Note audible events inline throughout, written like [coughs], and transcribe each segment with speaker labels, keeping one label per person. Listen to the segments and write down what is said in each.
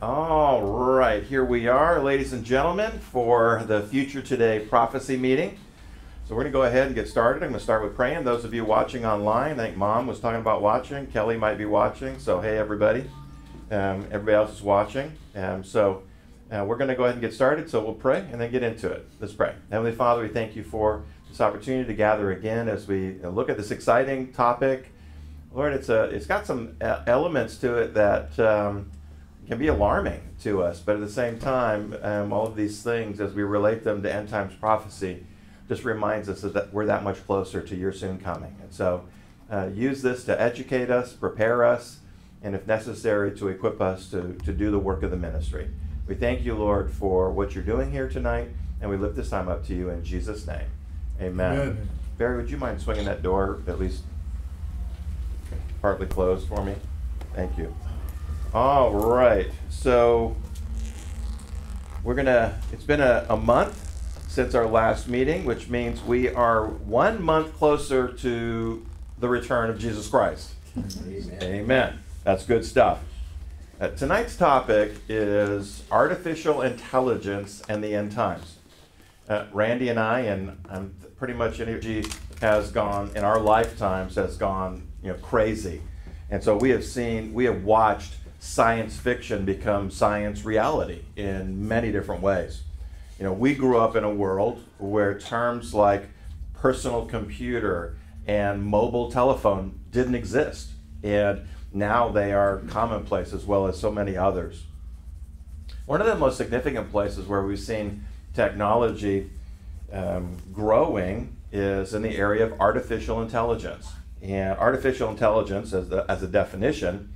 Speaker 1: All right, here we are, ladies and gentlemen, for the Future Today prophecy meeting. So we're going to go ahead and get started. I'm going to start with praying. Those of you watching online, I think Mom was talking about watching. Kelly might be watching. So hey, everybody. Um, everybody else is watching. Um, so uh, we're going to go ahead and get started. So we'll pray and then get into it. Let's pray. Heavenly Father, we thank you for this opportunity to gather again as we look at this exciting topic. Lord, it's a it's got some uh, elements to it that. Um, can be alarming to us, but at the same time, um, all of these things, as we relate them to end times prophecy, just reminds us that we're that much closer to your soon coming. And so, uh, use this to educate us, prepare us, and if necessary, to equip us to, to do the work of the ministry. We thank you, Lord, for what you're doing here tonight, and we lift this time up to you in Jesus' name. Amen. Amen. Barry, would you mind swinging that door at least partly closed for me? Thank you. All right. So we're going to, it's been a, a month since our last meeting, which means we are one month closer to the return of Jesus Christ. Amen. Amen. That's good stuff. Uh, tonight's topic is artificial intelligence and the end times. Uh, Randy and I, and um, pretty much energy has gone in our lifetimes has gone, you know, crazy, and so we have seen, we have watched science fiction becomes science reality in many different ways. You know, we grew up in a world where terms like personal computer and mobile telephone didn't exist. And now they are commonplace as well as so many others. One of the most significant places where we've seen technology um, growing is in the area of artificial intelligence. And artificial intelligence, as, the, as a definition,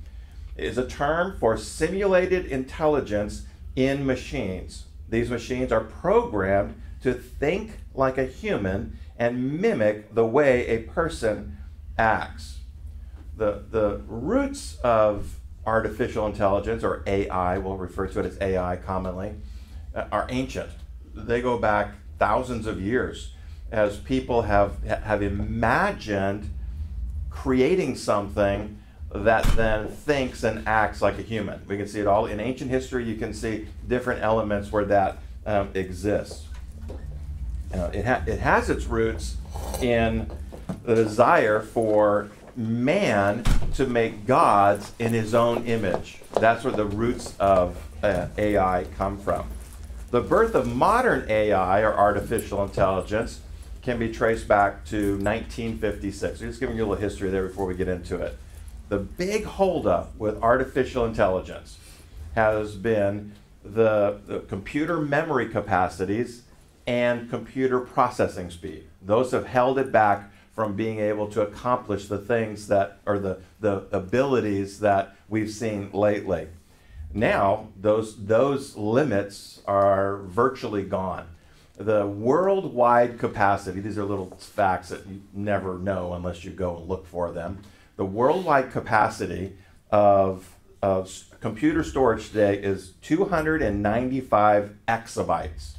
Speaker 1: is a term for simulated intelligence in machines. These machines are programmed to think like a human and mimic the way a person acts. The, the roots of artificial intelligence, or AI, we'll refer to it as AI commonly, uh, are ancient. They go back thousands of years as people have, have imagined creating something that then thinks and acts like a human. We can see it all in ancient history. You can see different elements where that um, exists. Uh, it, ha- it has its roots in the desire for man to make gods in his own image. That's where the roots of uh, AI come from. The birth of modern AI or artificial intelligence can be traced back to 1956. I'm just giving you a little history there before we get into it. The big holdup with artificial intelligence has been the, the computer memory capacities and computer processing speed. Those have held it back from being able to accomplish the things that are the, the abilities that we've seen lately. Now, those, those limits are virtually gone. The worldwide capacity, these are little facts that you never know unless you go and look for them the worldwide capacity of, of computer storage today is 295 exabytes.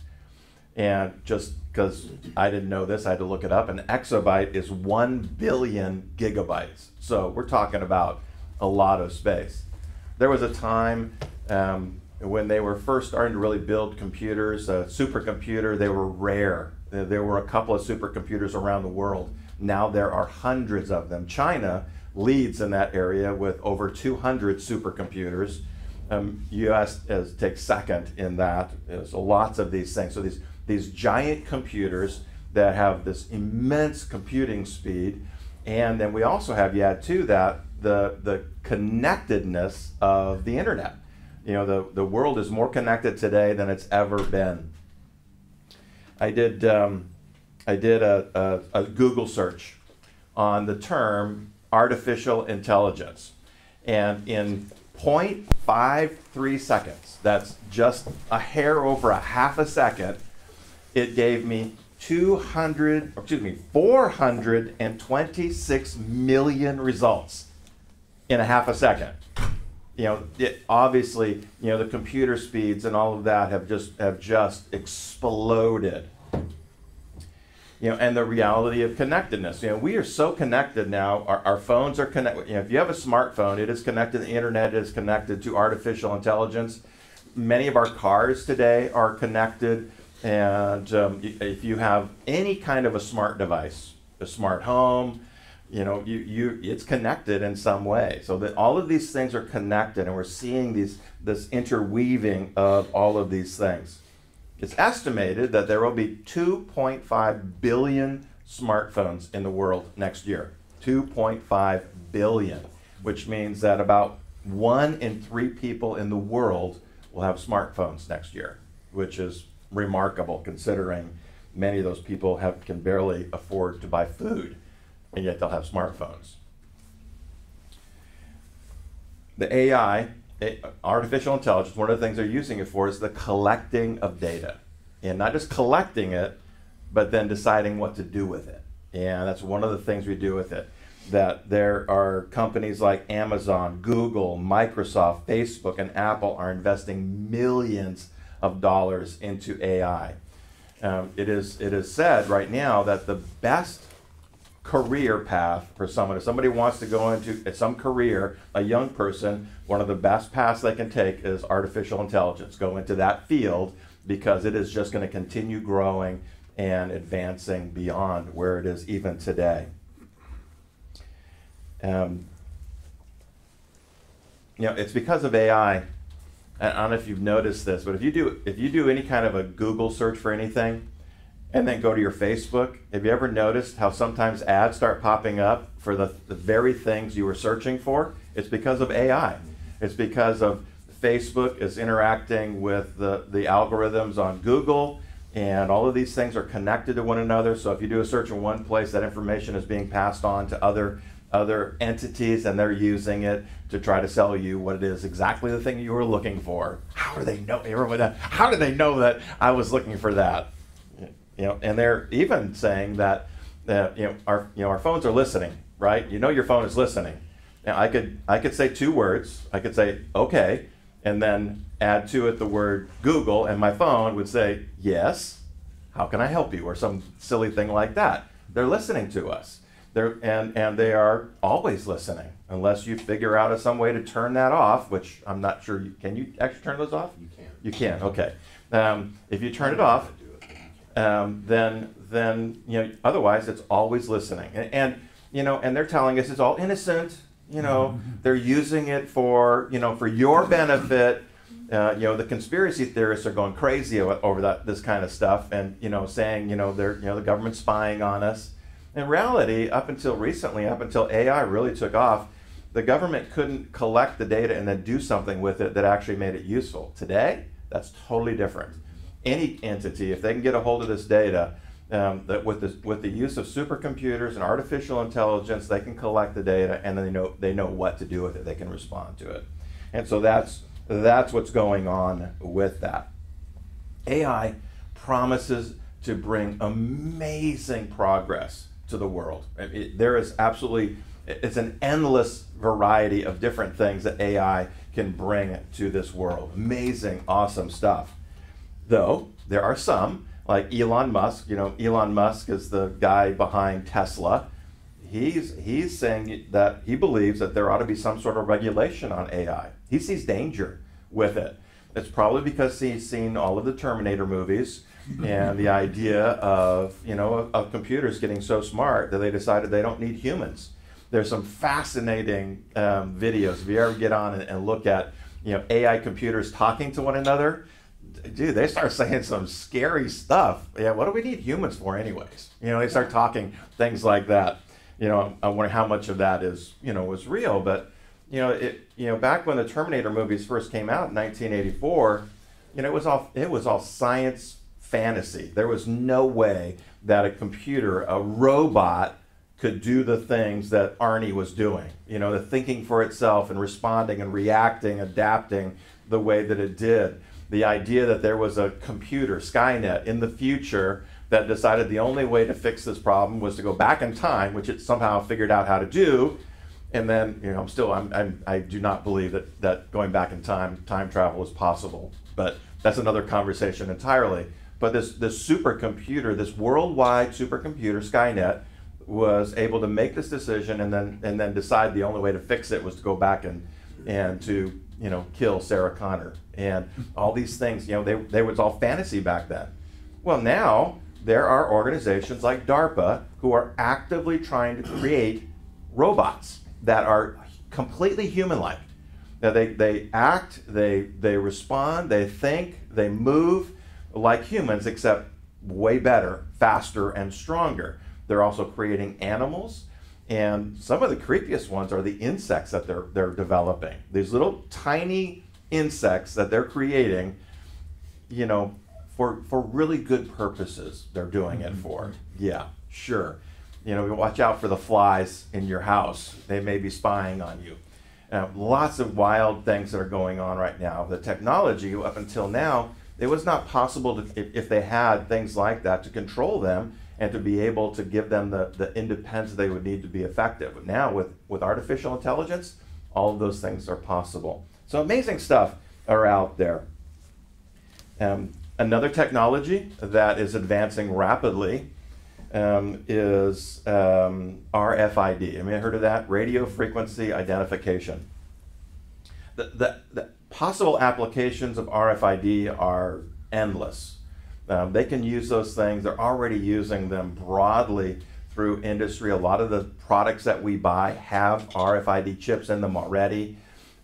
Speaker 1: And just because I didn't know this, I had to look it up. An exabyte is 1 billion gigabytes. So we're talking about a lot of space. There was a time um, when they were first starting to really build computers, a supercomputer, they were rare. There were a couple of supercomputers around the world. Now there are hundreds of them. China leads in that area with over 200 supercomputers. Um, U.S. Is, takes second in that. There's lots of these things. So these these giant computers that have this immense computing speed, and then we also have, you add to that, the the connectedness of the internet. You know, the the world is more connected today than it's ever been. I did um, I did a, a, a Google search on the term artificial intelligence. And in 0.53 seconds, that's just a hair over a half a second, it gave me 200, excuse me, 426 million results in a half a second. You know, it, obviously, you know, the computer speeds and all of that have just have just exploded. You know, and the reality of connectedness. You know, we are so connected now. Our, our phones are connected. You know, if you have a smartphone, it is connected to the internet. It is connected to artificial intelligence. Many of our cars today are connected. And um, if you have any kind of a smart device, a smart home, you know, you, you, it's connected in some way. So that all of these things are connected, and we're seeing these, this interweaving of all of these things. It's estimated that there will be 2.5 billion smartphones in the world next year. 2.5 billion, which means that about one in three people in the world will have smartphones next year, which is remarkable considering many of those people have, can barely afford to buy food, and yet they'll have smartphones. The AI artificial intelligence, one of the things they're using it for is the collecting of data. And not just collecting it, but then deciding what to do with it. And that's one of the things we do with it. That there are companies like Amazon, Google, Microsoft, Facebook, and Apple are investing millions of dollars into AI. Um, it, is, it is said right now that the best career path for someone. If somebody wants to go into some career, a young person, one of the best paths they can take is artificial intelligence. Go into that field because it is just going to continue growing and advancing beyond where it is even today. Um, you know, it's because of AI. I don't know if you've noticed this, but if you do if you do any kind of a Google search for anything, and then go to your Facebook. Have you ever noticed how sometimes ads start popping up for the, the very things you were searching for? It's because of AI. It's because of Facebook is interacting with the, the algorithms on Google, and all of these things are connected to one another. So if you do a search in one place, that information is being passed on to other other entities, and they're using it to try to sell you what it is exactly the thing you were looking for. How do they know? Everyone how do they know that I was looking for that? You know, and they're even saying that uh, you know our you know our phones are listening, right? You know your phone is listening. Now I could I could say two words. I could say okay, and then add to it the word Google, and my phone would say yes. How can I help you? Or some silly thing like that. They're listening to us. They're, and, and they are always listening unless you figure out some way to turn that off, which I'm not sure. You, can you actually turn those off?
Speaker 2: You can.
Speaker 1: You can, okay. Um, if you turn it off, um, then then you know otherwise it's always listening. And, and, you know and they're telling us it's all innocent you know. Mm-hmm. they're using it for you know for your benefit. Uh, you know the conspiracy theorists are going crazy over that this kind of stuff and you know saying you know they're you know the government's spying on us. In reality up until recently up until ai really took off the government couldn't collect the data and then do something with it that actually made it useful. Today that's totally different any entity, if they can get a hold of this data, um, that with the, with the use of supercomputers and artificial intelligence, they can collect the data and then they know, they know what to do with it. They can respond to it. And so that's, that's what's going on with that. AI promises to bring amazing progress to the world. It, there is absolutely, it's an endless variety of different things that AI can bring to this world. Amazing, awesome stuff. Though there are some, like Elon Musk, you know, Elon Musk is the guy behind Tesla. He's, he's saying that he believes that there ought to be some sort of regulation on AI. He sees danger with it. It's probably because he's seen all of the Terminator movies [laughs] and the idea of, you know, of, of computers getting so smart that they decided they don't need humans. There's some fascinating um, videos. If you ever get on and, and look at, you know, AI computers talking to one another, dude, they start saying some scary stuff. Yeah, what do we need humans for, anyways? You know, they start talking things like that. You know, I wonder how much of that is, you know, was real. But, you know, it, you know, back when the Terminator movies first came out in 1984, you know, it was all it was all science fantasy. There was no way that a computer, a robot, could do the things that Arnie was doing. You know, the thinking for itself and responding and reacting, adapting the way that it did the idea that there was a computer, Skynet, in the future that decided the only way to fix this problem was to go back in time, which it somehow figured out how to do. And then, you know, I'm still, I'm, I'm, I do not believe that, that going back in time, time travel is possible. But that's another conversation entirely. but this, this supercomputer, this worldwide supercomputer, Skynet, was able to make this decision and then and then decide the only way to fix it was to go back and and to you know kill Sarah Connor and all these things. You know, they they was all fantasy back then. Well, now there are organizations like DARPA who are actively trying to create robots that are completely human-like. Now they, they act, they, they respond, they think, they move like humans, except way better, faster, and stronger. They're also creating animals. And some of the creepiest ones are the insects that they're, they're developing. These little tiny insects that they're creating, you know, for, for really good purposes, they're doing it for. Yeah, sure. You know, watch out for the flies in your house. They may be spying on you. Uh, lots of wild things that are going on right now. The technology, up until now, it was not possible to, if, if they had things like that, to control them and to be able to give them the, the independence they would need to be effective. Now, with, with artificial intelligence, all of those things are possible. So, amazing stuff are out there. Um, another technology that is advancing rapidly um, is um, RFID. Have you heard of that? Radio frequency identification. The, the, the possible applications of RFID are endless. Um, they can use those things. They're already using them broadly through industry. A lot of the products that we buy have RFID chips in them already.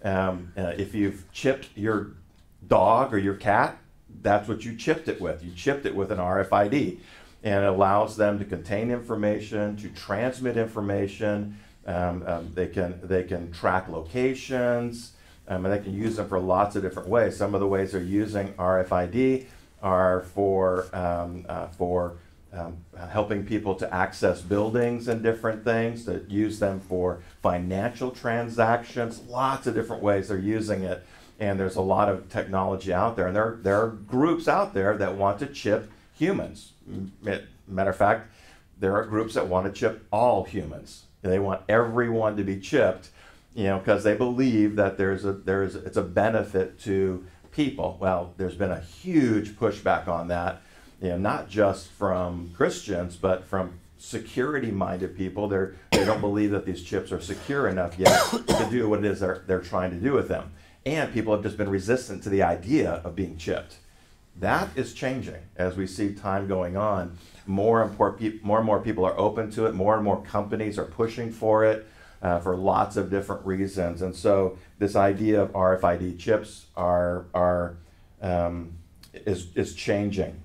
Speaker 1: Um, uh, if you've chipped your dog or your cat, that's what you chipped it with. You chipped it with an RFID and it allows them to contain information, to transmit information. Um, um, they can they can track locations, um, and they can use them for lots of different ways. Some of the ways they're using RFID are for um, uh, for um, helping people to access buildings and different things. To use them for financial transactions. Lots of different ways they're using it, and there's a lot of technology out there. And there there are groups out there that want to chip humans. Matter of fact, there are groups that want to chip all humans. They want everyone to be chipped, you know, because they believe that there's a there's it's a benefit to people. Well, there's been a huge pushback on that, you know, not just from Christians, but from security-minded people. They're they don't believe that these chips are secure enough yet to do what it is they're they're trying to do with them. And people have just been resistant to the idea of being chipped. That is changing as we see time going on. More and more, more and more people are open to it. More and more companies are pushing for it uh, for lots of different reasons. And so this idea of RFID chips are, are um, is, is changing.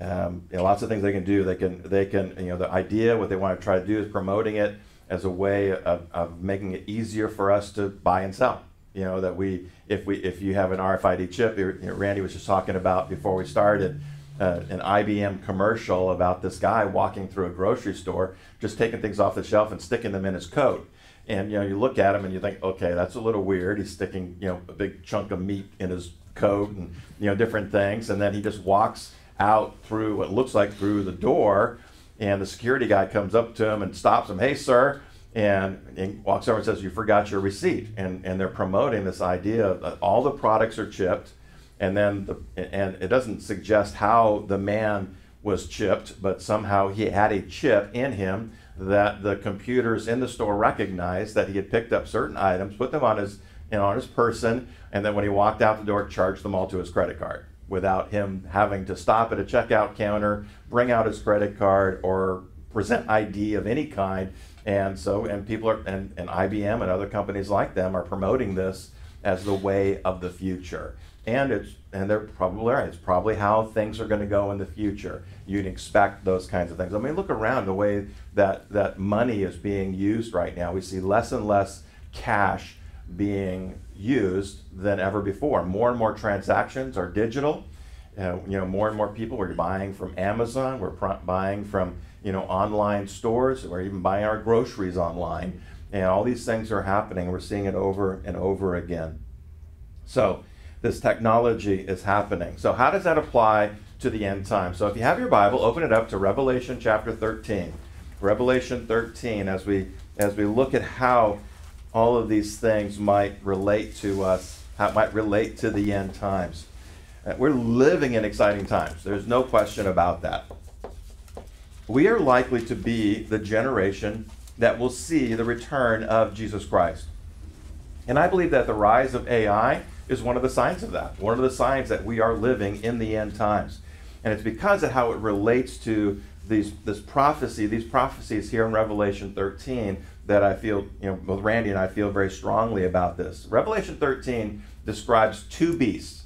Speaker 1: Um, you know, lots of things they can do. They can, they can, you know, the idea, what they want to try to do is promoting it as a way of, of making it easier for us to buy and sell. You know that we, if we, if you have an RFID chip, you know, Randy was just talking about before we started, uh, an IBM commercial about this guy walking through a grocery store, just taking things off the shelf and sticking them in his coat. And you know, you look at him and you think, okay, that's a little weird. He's sticking, you know, a big chunk of meat in his coat and you know different things, and then he just walks out through what looks like through the door, and the security guy comes up to him and stops him. Hey, sir, and, and walks over and says, "You forgot your receipt." And and they're promoting this idea that all the products are chipped, and then the and it doesn't suggest how the man was chipped, but somehow he had a chip in him that the computers in the store recognized that he had picked up certain items, put them on his you know, on his person, and then when he walked out the door, charged them all to his credit card without him having to stop at a checkout counter, bring out his credit card, or present ID of any kind and so, and people are, and, and IBM and other companies like them are promoting this as the way of the future. And it's, and they're probably right. It's probably how things are going to go in the future. You'd expect those kinds of things. I mean, look around the way that that money is being used right now. We see less and less cash being used than ever before. More and more transactions are digital. Uh, you know, more and more people are buying from Amazon. We're pr- buying from you know, online stores. We're even buying our groceries online. And all these things are happening. We're seeing it over and over again. So this technology is happening. So how does that apply to the end time? So if you have your Bible, open it up to Revelation chapter 13. Revelation 13 as we as we look at how all of these things might relate to us, how it might relate to the end times. Uh, we're living in exciting times. There's no question about that. We are likely to be the generation that will see the return of Jesus Christ. And I believe that the rise of AI is one of the signs of that, one of the signs that we are living in the end times. And it's because of how it relates to these, this prophecy, these prophecies here in Revelation 13, that I feel, you know, both Randy and I feel very strongly about this. Revelation 13 describes two beasts.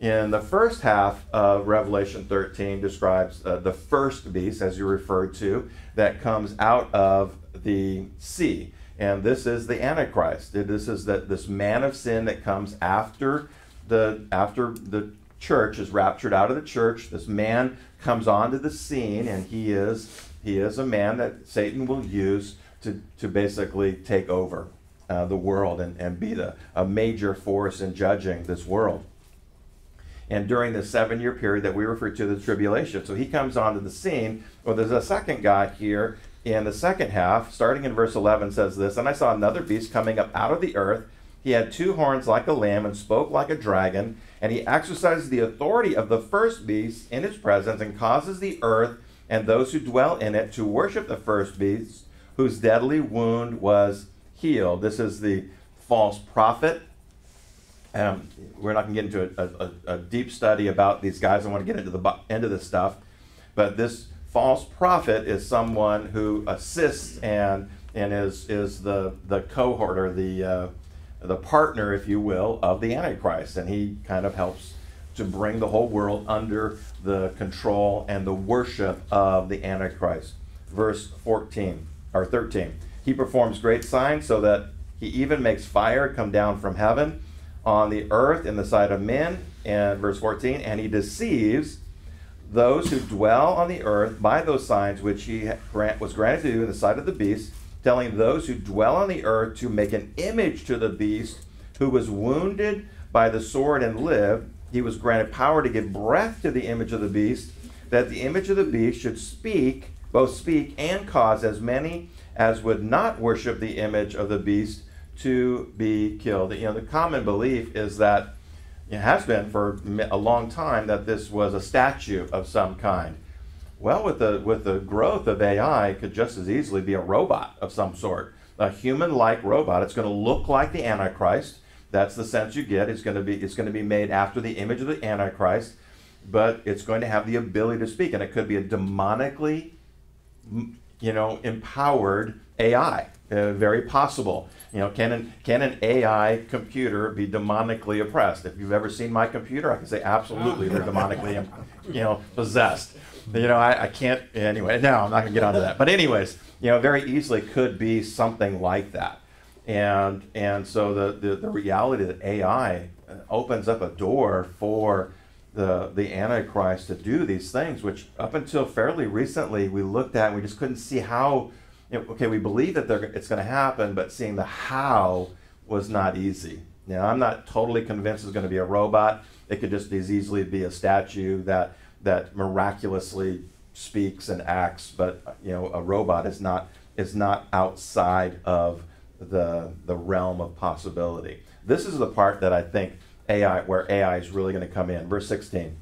Speaker 1: In the first half of Revelation 13 describes uh, the first beast, as you referred to, that comes out of the sea. And this is the Antichrist. This is that this man of sin that comes after the after the church is raptured out of the church. This man comes onto the scene, and he is he is a man that Satan will use to, to basically take over uh, the world and, and be the, a major force in judging this world. And during the seven year period that we refer to the tribulation. So he comes onto the scene. Well, there's a second guy here in the second half, starting in verse 11, says this And I saw another beast coming up out of the earth. He had two horns like a lamb and spoke like a dragon. And he exercises the authority of the first beast in his presence and causes the earth and those who dwell in it to worship the first beast whose deadly wound was healed. This is the false prophet. Um, we're not going to get into a, a, a, deep study about these guys. I want to get into the end of this stuff. But this false prophet is someone who assists and and is is the the cohort or the uh, the partner, if you will, of the Antichrist, and he kind of helps to bring the whole world under the control and the worship of the Antichrist. Verse 14 or 13. He performs great signs so that he even makes fire come down from heaven on the earth in the sight of men. And verse 14, and he deceives those who dwell on the earth by those signs which he grant, was granted to do in the sight of the beast, telling those who dwell on the earth to make an image to the beast who was wounded by the sword and lived. He was granted power to give breath to the image of the beast, that the image of the beast should speak both speak and cause as many as would not worship the image of the beast to be killed. You know, the common belief is that it has been for a long time that this was a statue of some kind. Well, with the with the growth of AI, it could just as easily be a robot of some sort, a human-like robot. It's going to look like the Antichrist. That's the sense you get. It's going to be it's going to be made after the image of the Antichrist, but it's going to have the ability to speak, and it could be a demonically you know, empowered AI. Uh, very possible. You know, can an, can an AI computer be demonically oppressed? If you've ever seen my computer, I can say absolutely they're demonically, you know, possessed. You know, I, I can't, anyway, no, I'm not going to get onto that. But anyways, you know, very easily could be something like that. And, and so the, the, the reality that AI uh, opens up a door for the, the Antichrist to do these things, which up until fairly recently we looked at and we just couldn't see how, you know, okay, we believe that it's going to happen, but seeing the how was not easy. Now, I'm not totally convinced it's going to be a robot. It could just as easily be a statue that, that miraculously speaks and acts, but you know, a robot is not, is not outside of the, the realm of possibility. This is the part that I think AI, where AI is really going to come in. Verse 16.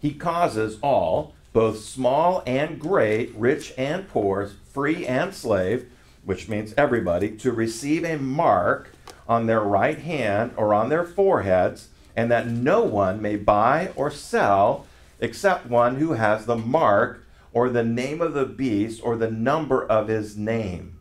Speaker 1: He causes all, both small and great, rich and poor, free and slave, which means everybody, to receive a mark on their right hand or on their foreheads, and that no one may buy or sell except one who has the mark or the name of the beast or the number of his name.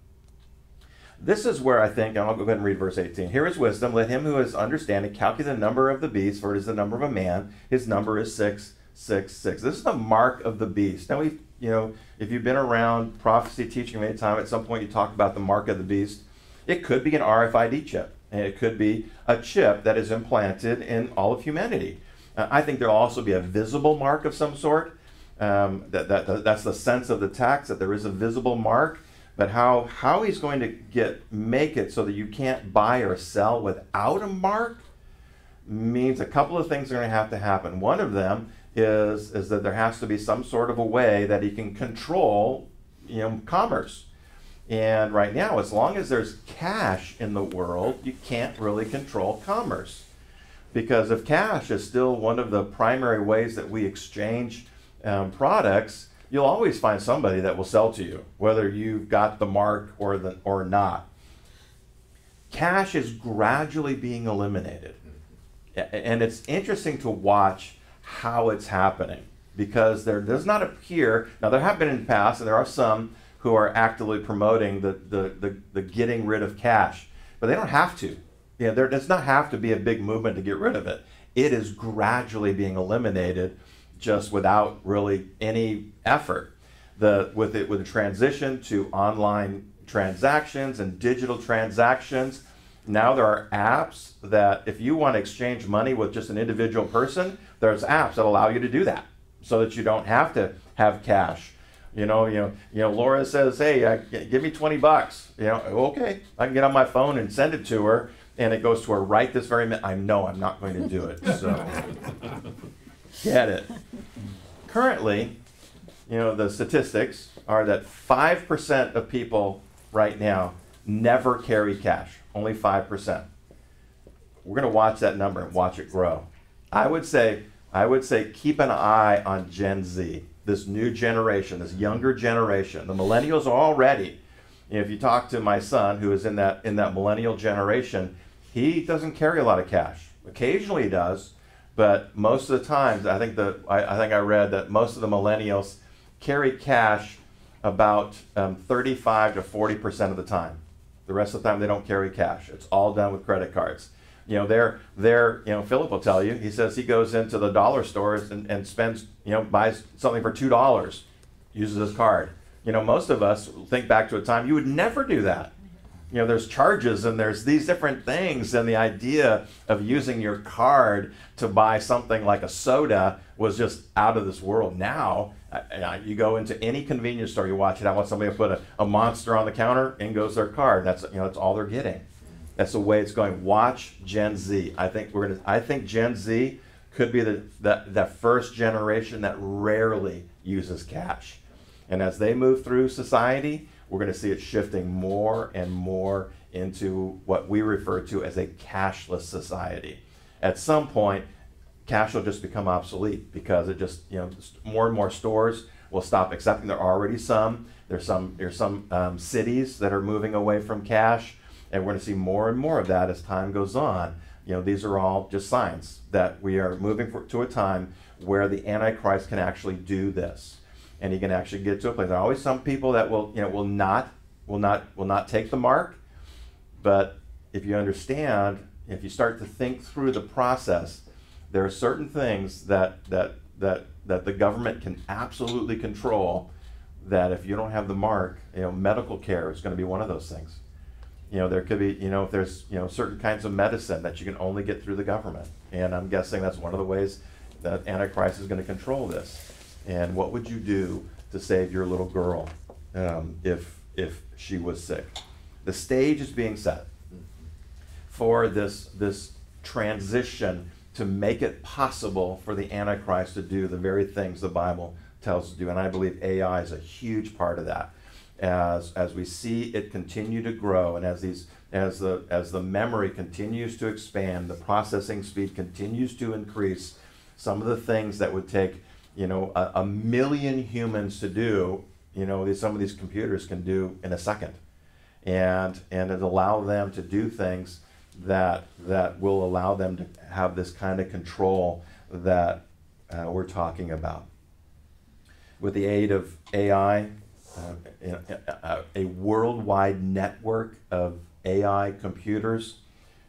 Speaker 1: This is where I think, I'll go ahead and read verse 18. Here is wisdom. Let him who has understanding calculate the number of the beast, for it is the number of a man. His number is 666. This is the mark of the beast. Now, we, you know, if you've been around prophecy teaching any time, at some point you talk about the mark of the beast. It could be an RFID chip, and it could be a chip that is implanted in all of humanity. Uh, I think there'll also be a visible mark of some sort. Um, that, that, that's the sense of the text, that there is a visible mark but how how he's going to get make it so that you can't buy or sell without a mark means a couple of things are going to have to happen. One of them is is that there has to be some sort of a way that he can control you know commerce. And right now, as long as there's cash in the world, you can't really control commerce. Because if cash is still one of the primary ways that we exchange um, products, you'll always find somebody that will sell to you, whether you've got the mark or the or not. Cash is gradually being eliminated, and it's interesting to watch how it's happening because there does not appear now there have been in the past, and there are some who are actively promoting the the, the, the getting rid of cash, but they don't have to. You know, there does not have to be a big movement to get rid of it. It is gradually being eliminated just without really any effort. The, with it with the transition to online transactions and digital transactions, now there are apps that if you want to exchange money with just an individual person, there's apps that allow you to do that, so that you don't have to have cash. You know, you know, you know. Laura says, "Hey, uh, give me twenty bucks." You know, okay, I can get on my phone and send it to her, and it goes to her right this very minute. I know I'm not going to do it, so [laughs] get it. Currently, you know, the statistics are that 5% of people right now never carry cash, only 5%. We're going to watch that number and watch it grow. I would say I would say keep an eye on Gen Z, this new generation, this younger generation. The millennials are already. If you talk to my son, who is in that in that millennial generation, he doesn't carry a lot of cash. Occasionally he does, but most of the times, I think the I, I think I read that most of the millennials carry cash about um, 35 to 40 percent of the time. The rest of the time, they don't carry cash. It's all done with credit cards. You know, they're they're you know Philip will tell you. He says he goes into the dollar stores and, and spends you know buys something for two dollars, uses his card. You know, most of us think back to a time you would never do that you know there's charges and there's these different things and the idea of using your card to buy something like a soda was just out of this world now you go into any convenience store you watch it i want somebody to put a, a monster on the counter in goes their card that's you know that's all they're getting that's the way it's going watch gen z i think we're gonna i think gen z could be the, the, the first generation that rarely uses cash and as they move through society we're going to see it shifting more and more into what we refer to as a cashless society. At some point, cash will just become obsolete because it just, you know, more and more stores will stop accepting. There are already some. There's some, there's some um, cities that are moving away from cash, and we're going to see more and more of that as time goes on. You know, these are all just signs that we are moving for, to a time where the Antichrist can actually do this and he can actually get to a place. There are always some people that will, you know, will not, will not, will not take the mark. But if you understand, if you start to think through the process, there are certain things that that that that the government can absolutely control. That if you don't have the mark, you know, medical care is going to be one of those things. You know, there could be, you know, if there's, you know, certain kinds of medicine that you can only get through the government, and I'm guessing that's one of the ways that Antichrist is going to control this. And what would you do to save your little girl um, if, if she was sick? The stage is being set for this, this transition to make it possible for the Antichrist to do the very things the Bible tells us to do. And I believe AI is a huge part of that. As, as we see it continue to grow and as these as the as the memory continues to expand, the processing speed continues to increase, some of the things that would take you know, a, a million humans to do, you know, some of these computers can do in a second. And, and it allow them to do things that, that will allow them to have this kind of control that uh, we're talking about. With the aid of AI, a, a, worldwide network of AI computers,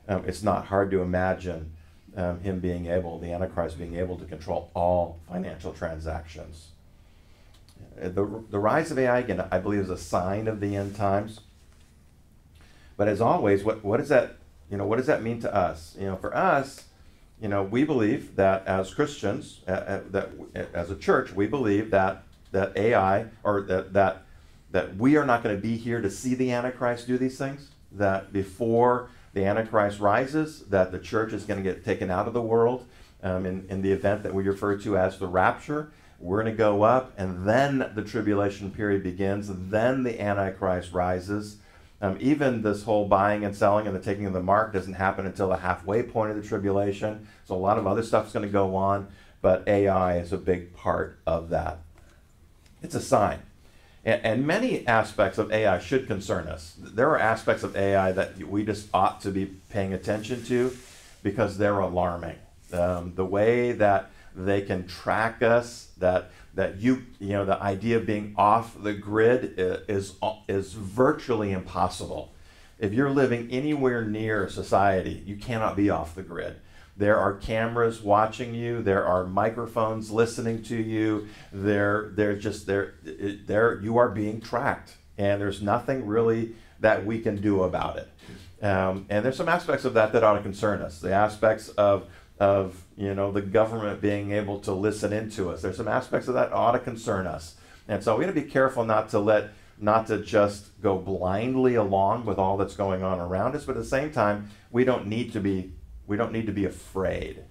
Speaker 1: um, it's not hard to imagine um, him being able, the Antichrist being able to control all financial transactions. Uh, the, the rise of AI, again, I believe is a sign of the end times. But as always, what, what does that, you know, what does that mean to us? You know, for us, you know, we believe that as Christians, uh, uh, that as a church, we believe that that AI or that that that we are not going to be here to see the Antichrist do these things. That before the Antichrist rises, that the church is going to get taken out of the world um, in, in the event that we refer to as the rapture. We're going to go up, and then the tribulation period begins. Then the Antichrist rises. Um, even this whole buying and selling and the taking of the mark doesn't happen until the halfway point of the tribulation. So a lot of other stuff is going to go on, but AI is a big part of that. It's a sign. And, and many aspects of AI should concern us. There are aspects of AI that we just ought to be paying attention to because they're alarming. Um, the way that they can track us, that that you you know the idea of being off the grid is is virtually impossible. If you're living anywhere near society, you cannot be off the grid. There are cameras watching you. There are microphones listening to you. There, they're just there. There, you are being tracked, and there's nothing really that we can do about it. Um, and there's some aspects of that that ought to concern us. The aspects of of you know the government being able to listen into us. There's some aspects of that ought to concern us, and so we got to be careful not to let not to just go blindly along with all that's going on around us, but at the same time, we don't need to be we don't need to be afraid.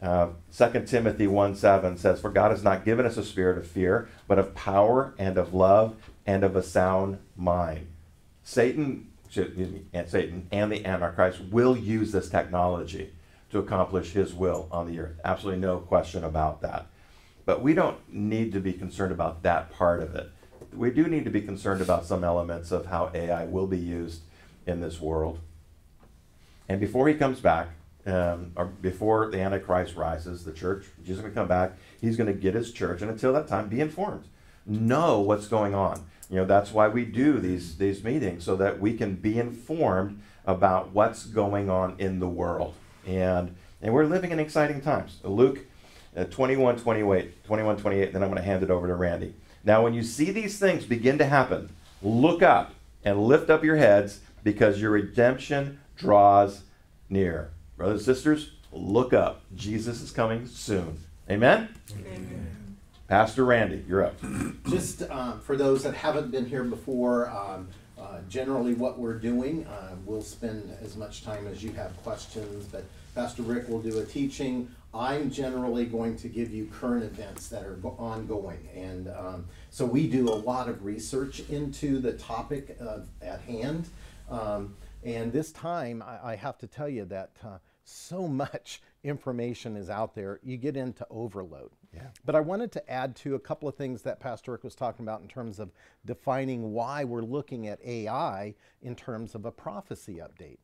Speaker 1: Uh, 2 Timothy 1 7 says, For God has not given us a spirit of fear, but of power and of love and of a sound mind. Satan, and Satan and the Antichrist will use this technology to accomplish his will on the earth. Absolutely no question about that. But we don't need to be concerned about that part of it. We do need to be concerned about some elements of how AI will be used in this world. And before he comes back, um, or before the Antichrist rises, the church, Jesus is going to come back. He's going to get his church, and until that time, be informed. Know what's going on. You know, that's why we do these, these meetings, so that we can be informed about what's going on in the world. And, and we're living in exciting times. Luke uh, 21, 28, 21, 28, then I'm going to hand it over to Randy. Now, when you see these things begin to happen, look up and lift up your heads because your redemption draws near. Brothers and sisters, look up. Jesus is coming soon. Amen? Amen. Pastor Randy, you're up. [clears throat]
Speaker 3: Just um, for those that haven't been here before, um, uh, generally what we're doing, uh, we'll spend as much time as you have questions, but Pastor Rick will do a teaching. I'm generally going to give you current events that are ongoing. And um, so we do a lot of research into the topic uh, at hand. Um, and this time, I, I, have to tell you that uh, so much information is out there, you get into overload. Yeah. But I wanted to add to a couple of things that Pastor Rick was talking about in terms of defining why we're looking at AI in terms of a prophecy update.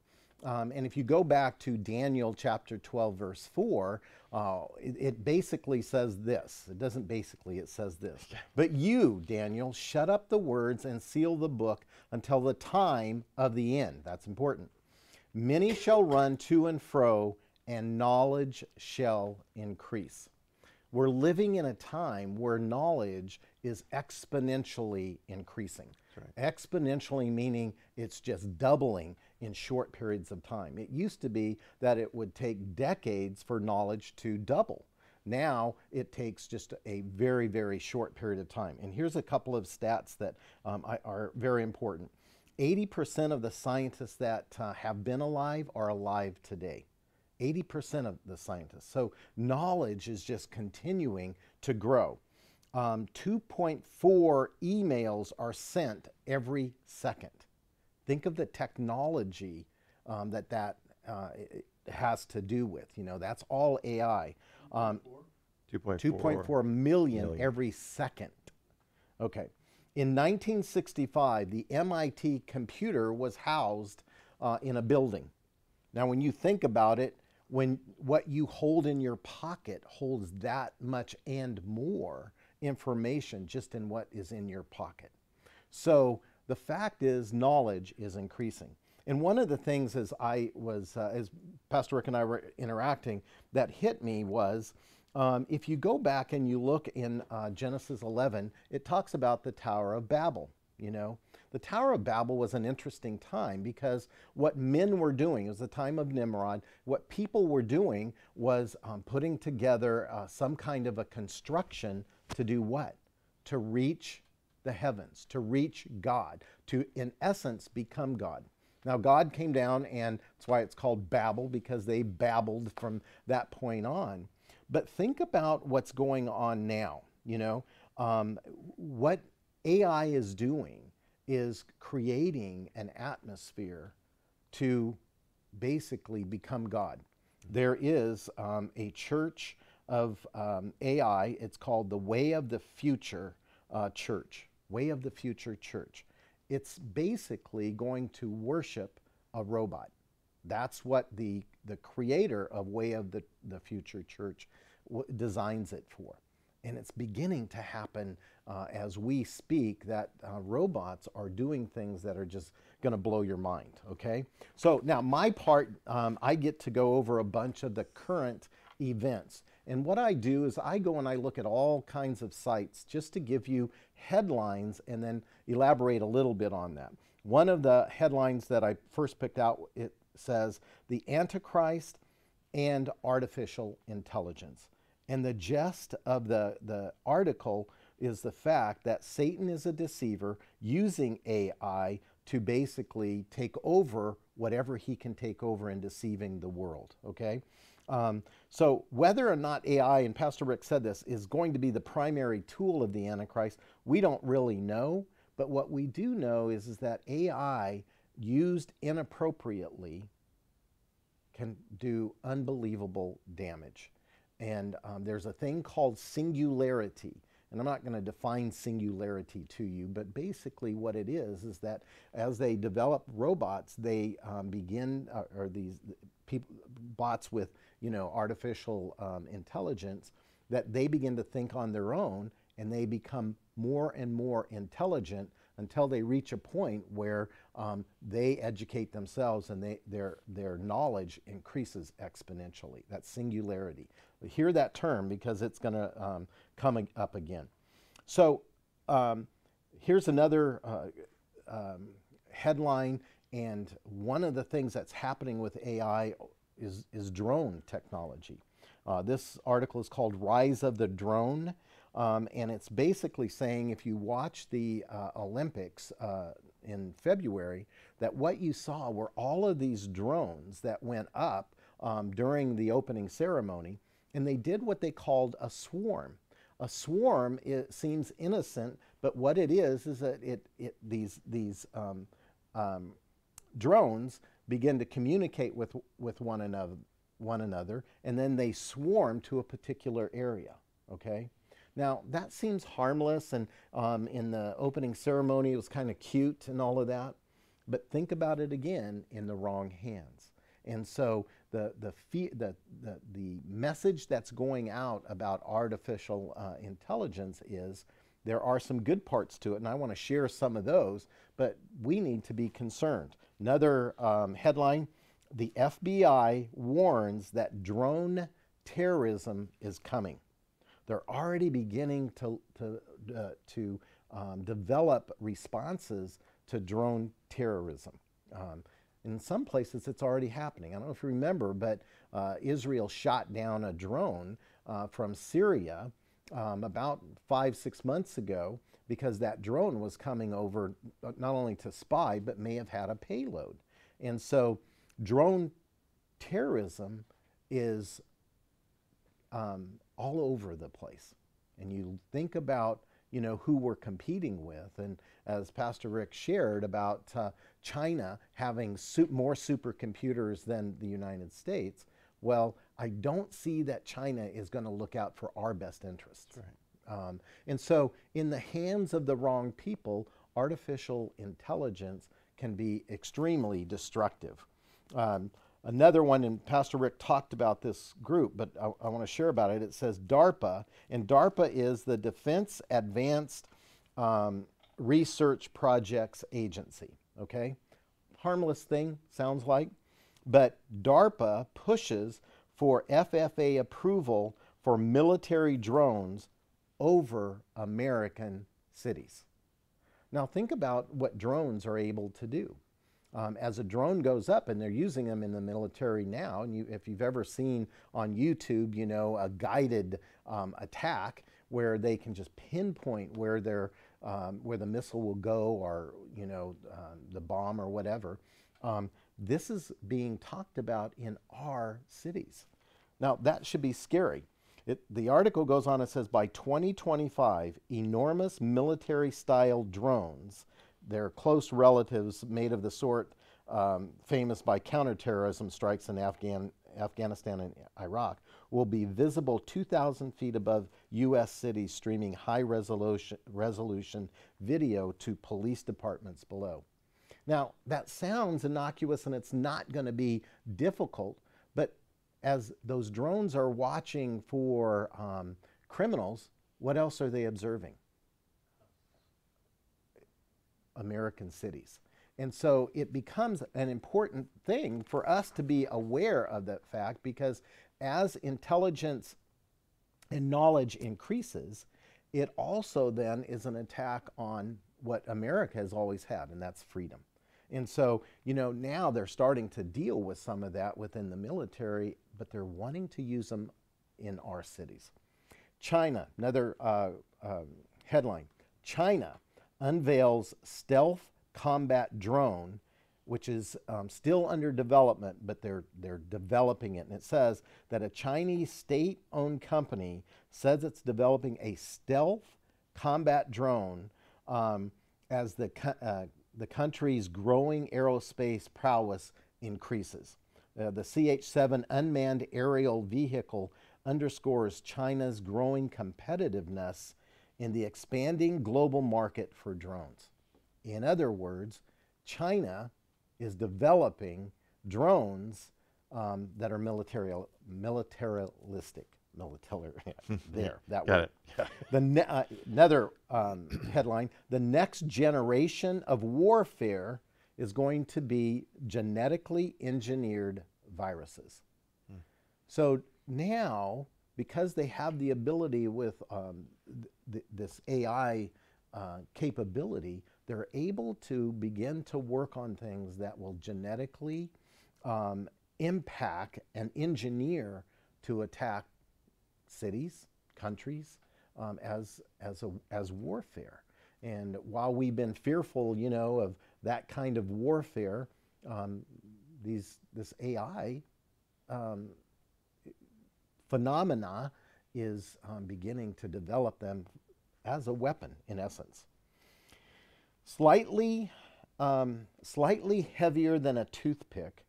Speaker 3: Um, and if you go back to Daniel chapter 12, verse 4, uh, it, it, basically says this. It doesn't basically, it says this. But you, Daniel, shut up the words and seal the book until the time of the end. That's important. Many shall run to and fro, and knowledge shall increase. We're living in a time where knowledge is exponentially increasing. Right. Exponentially meaning it's just doubling in short periods of time. It used to be that it would take decades for knowledge to double. Now it takes just a very, very short period of time. And here's a couple of stats that um, are very important. 80% of the scientists that uh, have been alive are alive today. 80% of the scientists. So knowledge is just continuing to grow. Um, 2.4 emails are sent every second. Think of the technology um, that that uh, has to do with. You know, that's all AI. Um, 2.4 million, million every second. Okay. In 1965, the MIT computer was housed uh, in a building. Now, when you think about it, when what you hold in your pocket holds that much and more information just in what is in your pocket. So the fact is, knowledge is increasing. And one of the things as I was, uh, as Pastor Rick and I were interacting, that hit me was um, if you go back and you look in uh, Genesis 11, it talks about the Tower of Babel. You know, the Tower of Babel was an interesting time because what men were doing, it was the time of Nimrod, what people were doing was um, putting together uh, some kind of a construction to do what? To reach the heavens, to reach God, to in essence become God. Now, God came down, and that's why it's called Babel, because they babbled from that point on. But think about what's going on now. You know, um, what AI is doing is creating an atmosphere to basically become God. There is um, a church of um, AI, it's called the Way of the Future uh, Church. Way of the Future Church. It's basically going to worship a robot. That's what the, the creator of Way of the, the Future Church designs it for. And it's beginning to happen uh, as we speak that uh, robots are doing things that are just going to blow your mind, okay? So now, my part, um, I get to go over a bunch of the current events. And what I do is I go and I look at all kinds of sites just to give you headlines and then elaborate a little bit on that. One of the headlines that I first picked out, it says, The Antichrist and Artificial Intelligence. And the gist of the, the article is the fact that Satan is a deceiver using AI to basically take over whatever he can take over in deceiving the world. Okay? Um, so, whether or not AI, and Pastor Rick said this, is going to be the primary tool of the Antichrist, we don't really know. But what we do know is, is that AI used inappropriately can do unbelievable damage. And um, there's a thing called singularity. And I'm not going to define singularity to you, but basically what it is is that as they develop robots, they um, begin, uh, or these people, bots with, you know, artificial um, intelligence, that they begin to think on their own and they become more and more intelligent until they reach a point where um, they educate themselves and they, their, their knowledge increases exponentially. That singularity. We hear that term because it's going to um, come up again. So um, here's another uh, um, headline, and one of the things that's happening with AI is, is drone technology. Uh, this article is called Rise of the Drone. Um, and it's basically saying if you watch the uh, Olympics uh, in February, that what you saw were all of these drones that went up um, during the opening ceremony, and they did what they called a swarm. A swarm it seems innocent, but what it is is that it, it these these um, um drones begin to communicate with with one another one another, and then they swarm to a particular area. Okay. Now, that seems harmless, and um, in the opening ceremony, it was kind of cute and all of that. But think about it again in the wrong hands. And so the, the, the, the, the message that's going out about artificial uh, intelligence is there are some good parts to it, and I want to share some of those, but we need to be concerned. Another um, headline the FBI warns that drone terrorism is coming. They're already beginning to, to, uh, to um, develop responses to drone terrorism. Um, in some places, it's already happening. I don't know if you remember, but uh, Israel shot down a drone uh, from Syria um, about five, six months ago because that drone was coming over uh, not only to spy, but may have had a payload. And so, drone terrorism is um, all over the place. And you think about, you know, who we're competing with. And as Pastor Rick shared about uh, China having su- more supercomputers than the United States, well, I don't see that China is going to look out for our best interests.
Speaker 1: Right.
Speaker 3: Um, and so, in the hands of the wrong people, artificial intelligence can be extremely destructive. Um, another one, and Pastor Rick talked about this group, but I, I want to share about it. It says DARPA, and DARPA is the Defense Advanced um, Research Projects Agency. Okay? Harmless thing, sounds like. But DARPA pushes for FFA approval for military drones over American cities. Now, think about what drones are able to do um, as a drone goes up, and they're using them in the military now. And you, if you've ever seen on YouTube, you know, a guided um, attack where they can just pinpoint where their um, where the missile will go, or you know, uh, the bomb or whatever. Um, this is being talked about in our cities. Now that should be scary. It, the article goes on and says by 2025, enormous military style drones their close relatives, made of the sort um, famous by counterterrorism strikes in Afghan, Afghanistan and Iraq, will be visible 2,000 feet above U.S. cities, streaming high resolution, resolution video to police departments below. Now, that sounds innocuous and it's not going to be difficult, but as those drones are watching for um, criminals, what else are they observing? American cities. And so it becomes an important thing for us to be aware of that fact because as intelligence and knowledge increases, it also then is an attack on what America has always had, and that's freedom. And so, you know, now they're starting to deal with some of that within the military, but they're wanting to use them in our cities. China, another uh, um, headline China unveils stealth combat drone, which is um, still under development, but they're, they're developing it. And it says that a Chinese state owned company says it's developing a stealth combat drone um, as the, uh, the country's growing aerospace prowess increases. Uh, the CH 7 unmanned aerial vehicle underscores China's growing competitiveness in the expanding global market for drones. In other words, China is developing drones um, that are military, militaristic. Military, [laughs] [laughs] there, that
Speaker 1: Got
Speaker 3: word.
Speaker 1: it.
Speaker 3: The ne- uh, another um, [coughs] headline: the next generation of warfare is going to be genetically engineered viruses. So now, because they have the ability with um, th- th- this AI uh, capability, they're able to begin to work on things that will genetically um, impact and engineer to attack cities, countries, um, as, as, a, as warfare. And while we've been fearful, you know, of that kind of warfare, um, these, this AI um, phenomena is um, beginning to develop them as a weapon, in essence. Slightly, um, slightly heavier than a toothpick,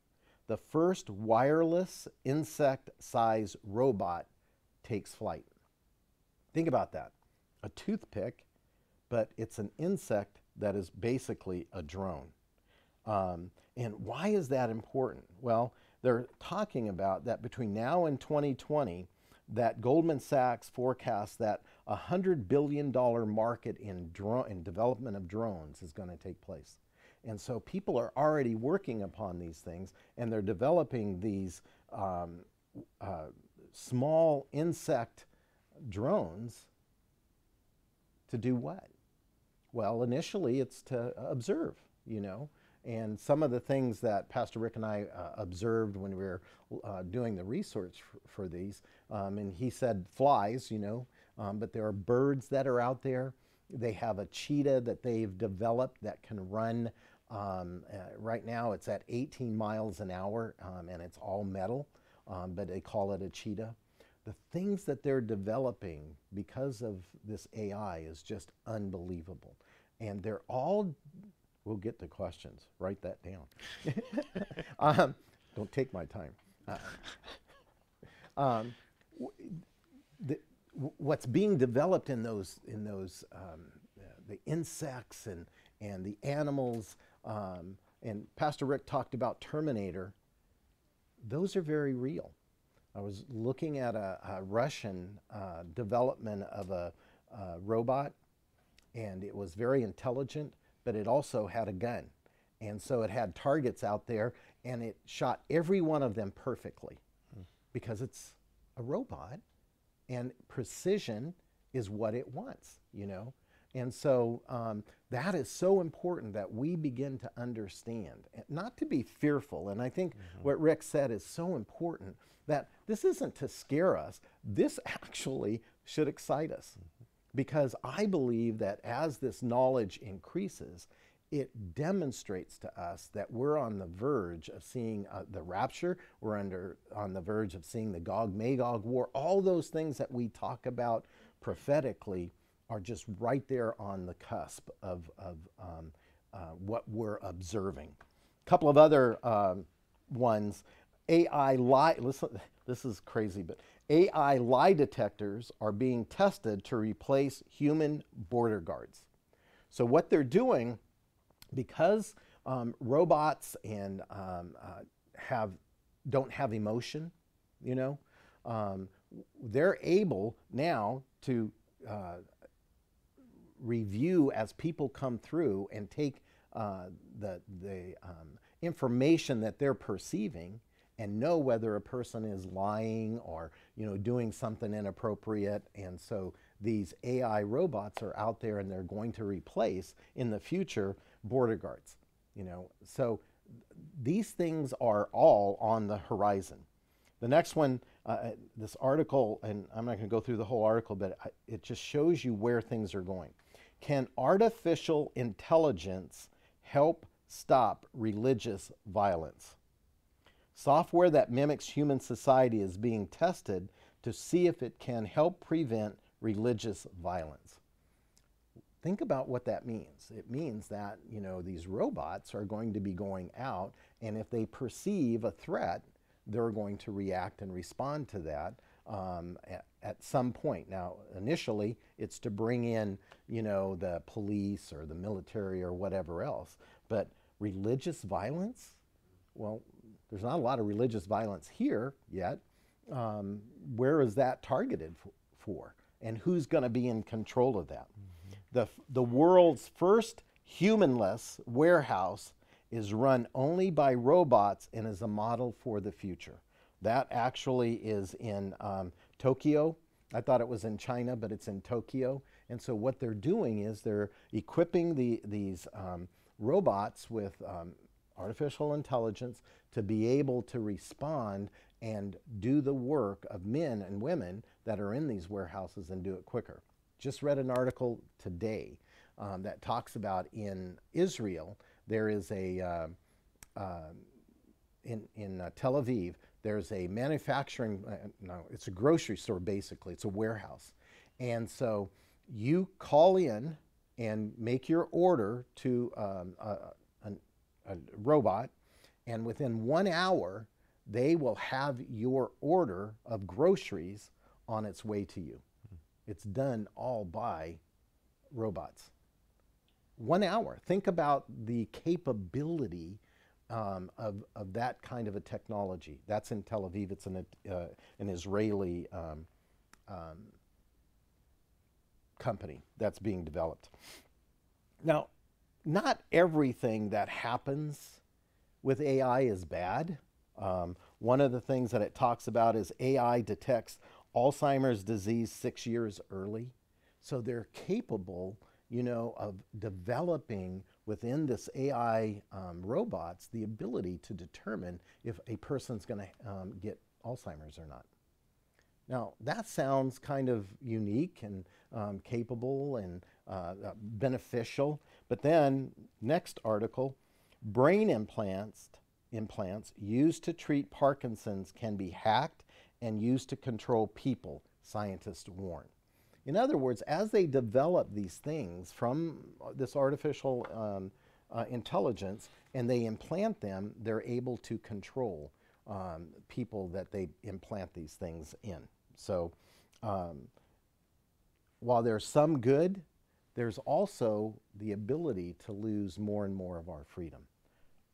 Speaker 3: the first wireless insect size robot takes flight. Think about that. A toothpick, but it's an insect that is basically a drone. Um, and why is that important? Well, they're talking about that between now and 2020, that Goldman Sachs forecasts that a $100 billion market in, drone, in development of drones is going to take place. And so people are already working upon these things and they're developing these um, uh, small insect drones to do what? Well, initially it's to observe, you know. And some of the things that Pastor Rick and I uh, observed when we were uh, doing the research for, for these, um, and he said flies, you know, um, but there are birds that are out there. They have a cheetah that they've developed that can run. Um, uh, right now, it's at 18 miles an hour, um, and it's all metal, um, but they call it a cheetah. The things that they're developing because of this AI is just unbelievable, and they're all We'll get to questions. Write that down. [laughs] um, don't take my time. Uh, um, the, what's being developed in those in those um, the insects and and the animals um, and Pastor Rick talked about Terminator. Those are very real. I was looking at a, a Russian uh, development of a, a robot, and it was very intelligent but it also had a gun. And so it had targets out there and it shot every one of them perfectly because it's a robot and precision is what it wants, you know? And so um, that is so important that we begin to understand, and not to be fearful. And I think what Rick said is so important that this isn't to scare us, this [laughs] actually should excite us because I believe that as this knowledge increases, it demonstrates to us that we're on the verge of seeing uh, the rapture. We're under on the verge of seeing the Gog Magog war. All those things that we talk about prophetically are just right there on the cusp of, of um, uh, what we're observing. A couple of other um, ones. AI lie. Listen, this is crazy, but AI lie detectors are being tested to replace human border guards. So what they're doing, because um, robots and um, uh, have don't have emotion, you know, um, they're able now to uh, review as people come through and take uh, the the um, information that they're perceiving and know whether a person is lying or you know doing something inappropriate. And so these AI robots are out there and they're going to replace in the future border guards you know. So these things are all on the horizon. The next one uh, uh this article and I'm not going to go through the whole article but it just shows you where things are going. Can artificial intelligence help stop religious violence Software that mimics human society is being tested to see if it can help prevent religious violence. Think about what that means. It means that, you know, these robots are going to be going out and if they perceive a threat, they're going to react and respond to that um, at, at, some point. Now, initially, it's to bring in, you know, the police or the military or whatever else. But religious violence, well, there's not a lot of religious violence here yet. Um, where is that targeted for? And who's going to be in control of that? Mm-hmm. The, the world's first humanless warehouse is run only by robots and is a model for the future. That actually is in um, Tokyo. I thought it was in China, but it's in Tokyo. And so what they're doing is they're equipping the, these um, robots with um, artificial intelligence to be able to respond and do the work of men and women that are in these warehouses and do it quicker. Just read an article today um, that talks about in Israel, there is a, uh, uh, in, in uh, Tel Aviv, there's a manufacturing, uh, no, it's a grocery store basically, it's a warehouse. And so you call in and make your order to um, a, robot, and within one hour, they will have your order of groceries on its way to you. It's done all by robots. One hour. Think about the capability um, of, of that kind of a technology. That's in Tel Aviv. It's an, uh, an Israeli um, um, company that's being developed. Now, not everything that happens with AI is bad. Um, one of the things that it talks about is AI detects Alzheimer's disease six years early. So they're capable, you know, of developing within this AI um, robots the ability to determine if a person's going to um, get Alzheimer's or not. Now, that sounds kind of unique and um, capable and uh, uh, beneficial. But then, next article brain implants, implants used to treat Parkinson's can be hacked and used to control people, scientists warn. In other words, as they develop these things from this artificial um, uh, intelligence and they implant them, they're able to control um, people that they implant these things in. So, um, while there's some good, there's also the ability to lose more and more of our freedom.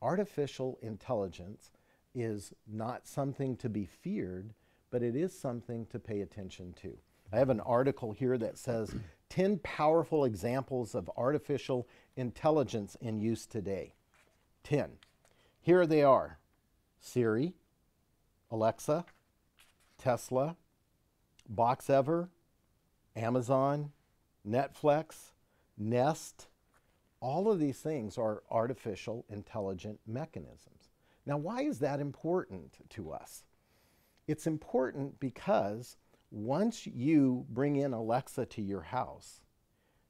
Speaker 3: Artificial intelligence is not something to be feared, but it is something to pay attention to. I have an article here that says 10 powerful examples of artificial intelligence in use today. 10. Here they are Siri, Alexa, Tesla, Boxever, Amazon, Netflix, Nest, all of these things are artificial intelligent mechanisms. Now, why is that important to us? It's important because once you bring in Alexa to your house,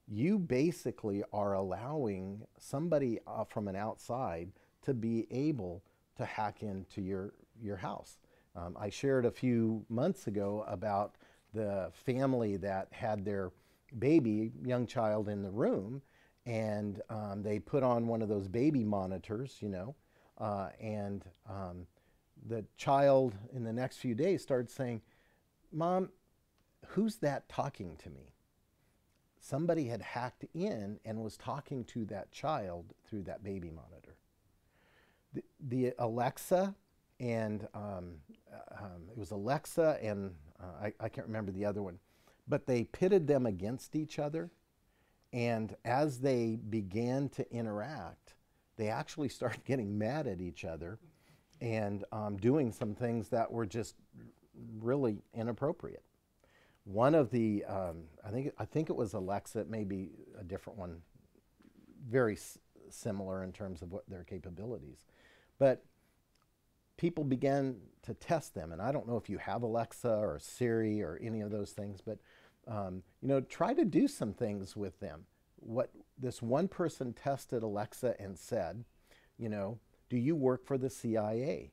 Speaker 3: you basically are allowing somebody uh, from an outside to be able to hack into your, your house. Um, I shared a few months ago about the family that had their baby, young child in the room, and um, they put on one of those baby monitors, you know, uh, and um, the child in the next few days started saying, Mom, who's that talking to me? Somebody had hacked in and was talking to that child through that baby monitor. The, the Alexa and um, uh, um, it was Alexa and uh, I, I can't remember the other one, but they pitted them against each other. And as they began to interact, they actually [laughs] started getting mad at each other and um, doing some things that were just really inappropriate. One of the, um, I think, I think it was Alexa, it may be a different one, very s- similar in terms of what their capabilities. But people began to test them, and I don't know if you have Alexa or Siri or any of those things, but um, you know, try to do some things with them. What this one person tested Alexa and said, you know, do you work for the CIA?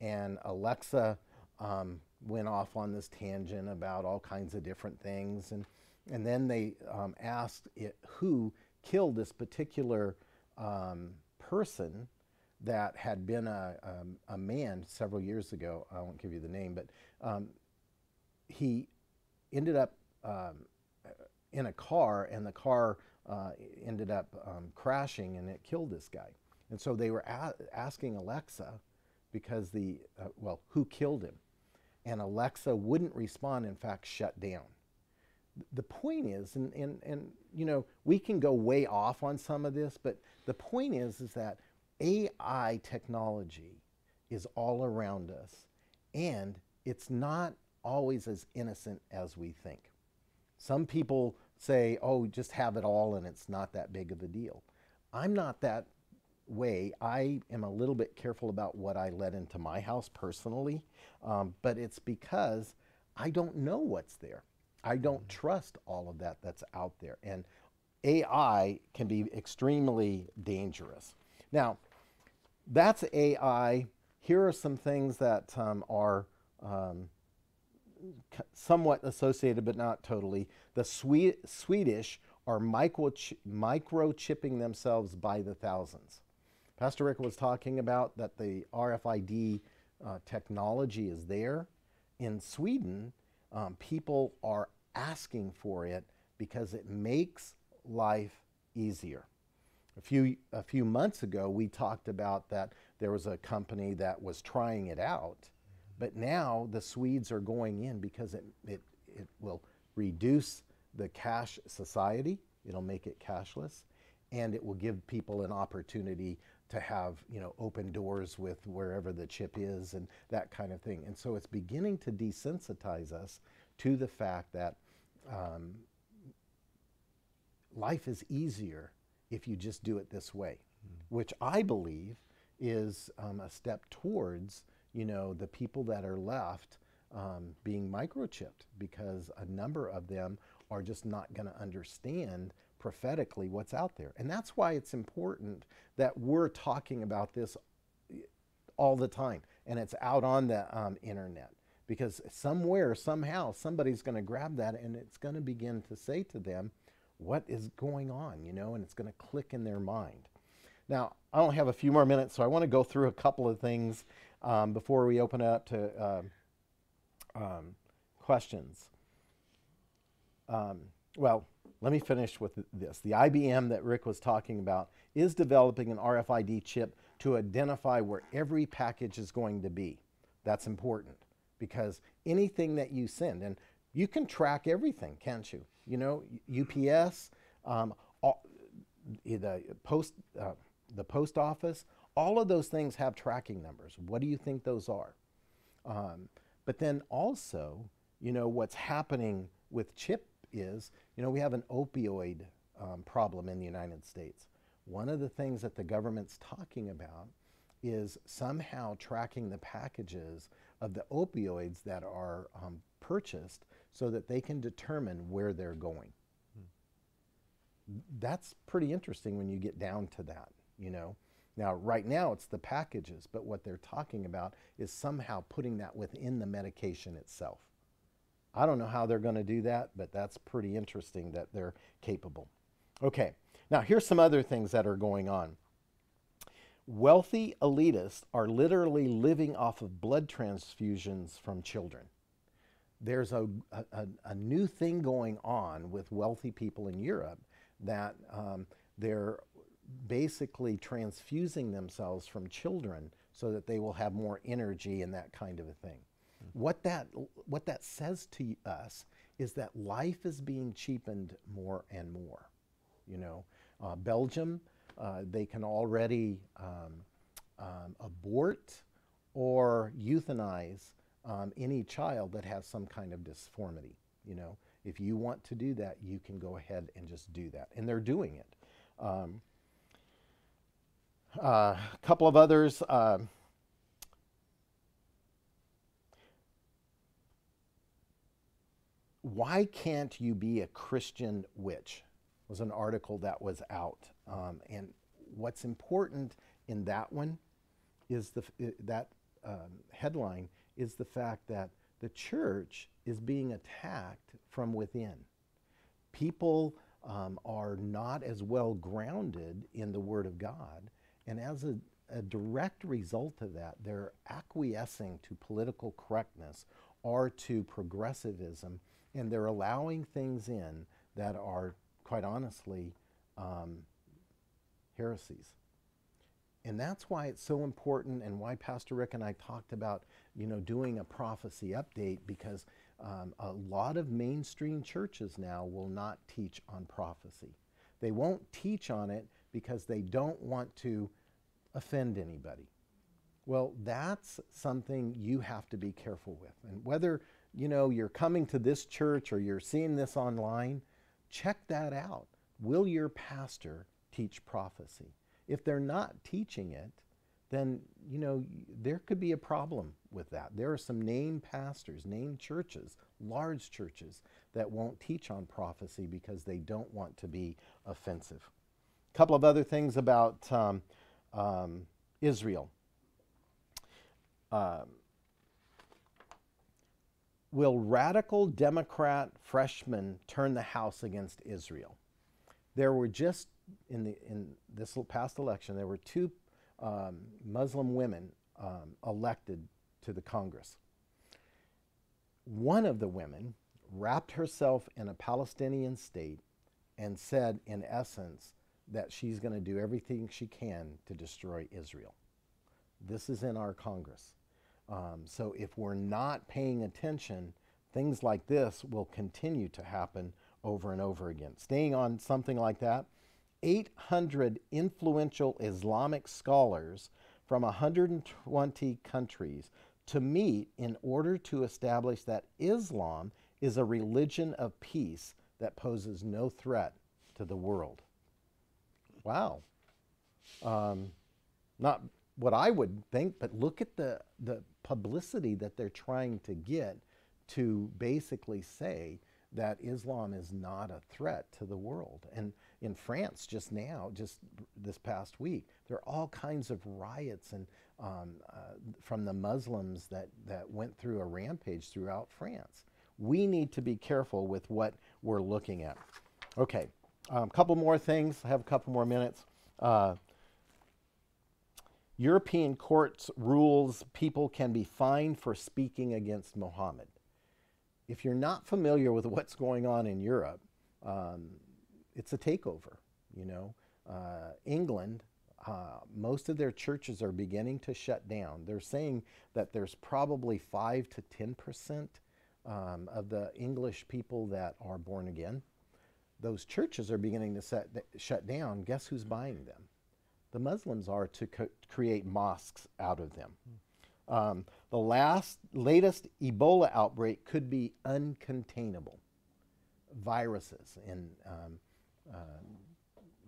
Speaker 3: And Alexa um, went off on this tangent about all kinds of different things. And, and then they um, asked it, who killed this particular um, person that had been a, um, a man several years ago. I won't give you the name, but um, he ended up um, in a car, and the car uh, ended up um, crashing, and it killed this guy. And so they were asking Alexa, because the, uh, well, who killed him? And Alexa wouldn't respond, in fact, shut down. The point is, and, and, and you know, we can go way off on some of this, but the point is, is that AI technology is all around us, and it's not always as innocent as we think. Some people say, oh, just have it all and it's not that big of a deal. I'm not that way. I am a little bit careful about what I let into my house personally, um, but it's because I don't know what's there. I don't trust all of that that's out there. And AI can be extremely dangerous. Now, that's AI. Here are some things that um, are um, somewhat associated, but not totally. The Swe- Swedish are microch- microchipping themselves by the thousands. Pastor Rick was talking about that the RFID uh, technology is there. In Sweden, um, people are asking for it because it makes life easier. A few, a few months ago, we talked about that there was a company that was trying it out, but now the Swedes are going in because it, it, it will reduce the cash society, it'll make it cashless, and it will give people an opportunity to have you know open doors with wherever the chip is and that kind of thing. And so it's beginning to desensitize us to the fact that um, life is easier if you just do it this way, which I believe is um, a step towards you know the people that are left um, being microchipped because a number of them are just not going to understand prophetically what's out there, and that's why it's important that we're talking about this all the time and it's out on the um, internet. Because somewhere somehow somebody's going to grab that and it's going to begin to say to them what is going on? You know and it's going to click in their mind. Now i only have a few more minutes so i want to go through a couple of things um, before we open up to um, um, questions um, well, let me finish with this. The IBM that Rick was talking about is developing an RFID chip to identify where every package is going to be. That's important because anything that you send, and you can track everything, can't you? You know, UPS, um, all, the post, uh, the post office, all of those things have tracking numbers. What do you think those are? Um, but then also, you know, what's happening with chip is, you know, we have an opioid um, problem in the United States. One of the things that the government's talking about is somehow tracking the packages of the opioids that are um, purchased so that they can determine where they're going. That's pretty interesting when you get down to that, you know. Now, right now it's the packages, but what they're talking about is somehow putting that within the medication itself. I don't know how they're going to do that, but that's pretty interesting that they're capable. Okay, Now, here's some other things that are going on. Wealthy elitists are literally living off of blood transfusions from children. There's a, a, a new thing going on with wealthy people in Europe that um, they're basically transfusing themselves from children so that they will have more energy and that kind of a thing. Mm-hmm. What, that, what that says to us is that life is being cheapened more and more. You know, uh, Belgium, uh, they can already um, um, abort or euthanize um, any child that has some kind of disformity. You know, if you want to do that, you can go ahead and just do that, and they're doing it. Um, uh, a couple of others. Uh, why can't you be a Christian witch? Was an article that was out, um, and what's important in that one is the that um, headline is the fact that the church is being attacked from within. People um, are not as well grounded in the Word of God, and as a, a direct result of that, they're acquiescing to political correctness or to progressivism, and they're allowing things in that are, quite honestly, um, heresies. And that's why it's so important and why Pastor Rick and I talked about, you know, doing a prophecy update because um, a lot of mainstream churches now will not teach on prophecy. They won't teach on it because they don't want to offend anybody. Well, that's something you have to be careful with. And whether, you know, you're coming to this church or you're seeing this online, check that out. Will your pastor teach prophecy? If they're not teaching it, then you know there could be a problem with that. There are some named pastors, named churches, large churches that won't teach on prophecy because they don't want to be offensive. Couple of other things about um, um, Israel. Um, will radical Democrat freshmen turn the House against Israel? There were just in the in this past election, there were two um, Muslim women um, elected to the Congress. One of the women wrapped herself in a Palestinian state and said, in essence, that she's going to do everything she can to destroy Israel. This is in our Congress. Um, so if we're not paying attention, things like this will continue to happen over and over again. Staying on something like that, 800 influential Islamic scholars from 120 countries to meet in order to establish that Islam is a religion of peace that poses no threat to the world. Wow. Um, not what I would think, but look at the, the publicity that they're trying to get to basically say that Islam is not a threat to the world. And in France just now, just this past week, there are all kinds of riots and um, uh, from the Muslims that, that went through a rampage throughout France. We need to be careful with what we're looking at. Okay, a um, couple more things. I have a couple more minutes. Uh, European courts rules people can be fined for speaking against Muhammad. If you're not familiar with what's going on in Europe, um, it's a takeover. You know, uh, England, uh, most of their churches are beginning to shut down. They're saying that there's probably five to ten percent um, of the English people that are born again. Those churches are beginning to set, shut down. Guess who's buying them? The Muslims are to create mosques out of them. Um, the last, latest Ebola outbreak could be uncontainable. Viruses in um, uh,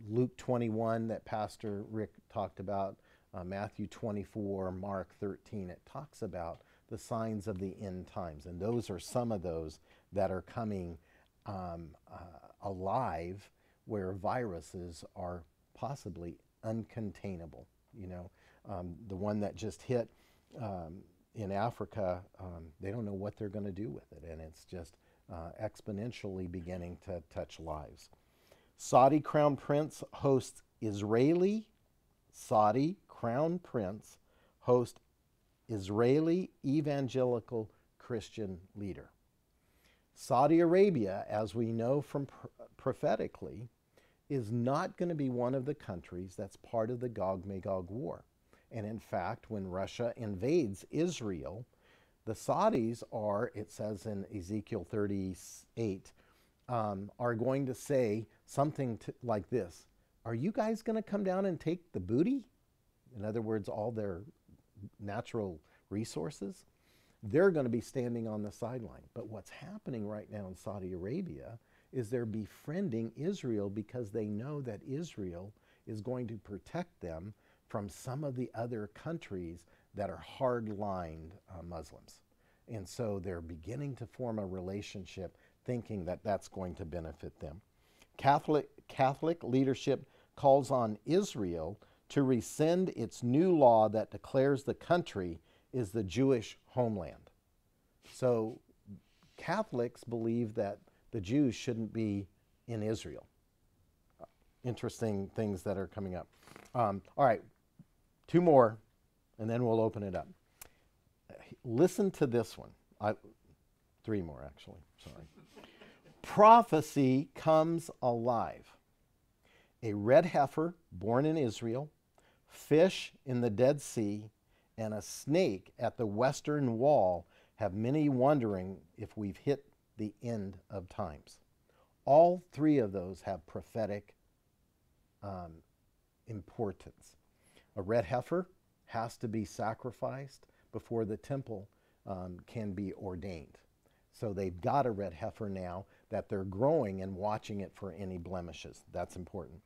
Speaker 3: Luke 21 that Pastor Rick talked about, uh, Matthew 24, Mark 13. It talks about the signs of the end times, and those are some of those that are coming um, uh, alive where viruses are possibly uncontainable. You know, um, the one that just hit um, in Africa, um, they don't know what they're going to do with it, and it's just uh, exponentially beginning to touch lives. Saudi crown prince hosts Israeli Saudi crown prince host Israeli evangelical Christian leader. Saudi Arabia, as we know from prophetically, is not going to be one of the countries that's part of the Gog Magog war. And in fact, when Russia invades Israel, the Saudis are, it says in Ezekiel 38, um, are going to say something to, like this Are you guys going to come down and take the booty? In other words, all their natural resources. They're going to be standing on the sideline. But what's happening right now in Saudi Arabia is they're befriending Israel because they know that Israel is going to protect them from some of the other countries that are hard-lined uh, Muslims. And so they're beginning to form a relationship thinking that that's going to benefit them. Catholic, Catholic leadership calls on Israel to rescind its new law that declares the country is the Jewish homeland. So Catholics believe that the Jews shouldn't be in Israel. Interesting things that are coming up. Um, all right, two more, and then we'll open it up. Listen to this one. I, three more, actually. Sorry. Prophecy comes alive. A red heifer born in Israel, fish in the Dead Sea, and a snake at the western wall have many wondering if we've hit the end of times. All three of those have prophetic um, importance. A red heifer has to be sacrificed before the temple um, can be ordained. So they've got a red heifer now that they're growing and watching it for any blemishes. That's important.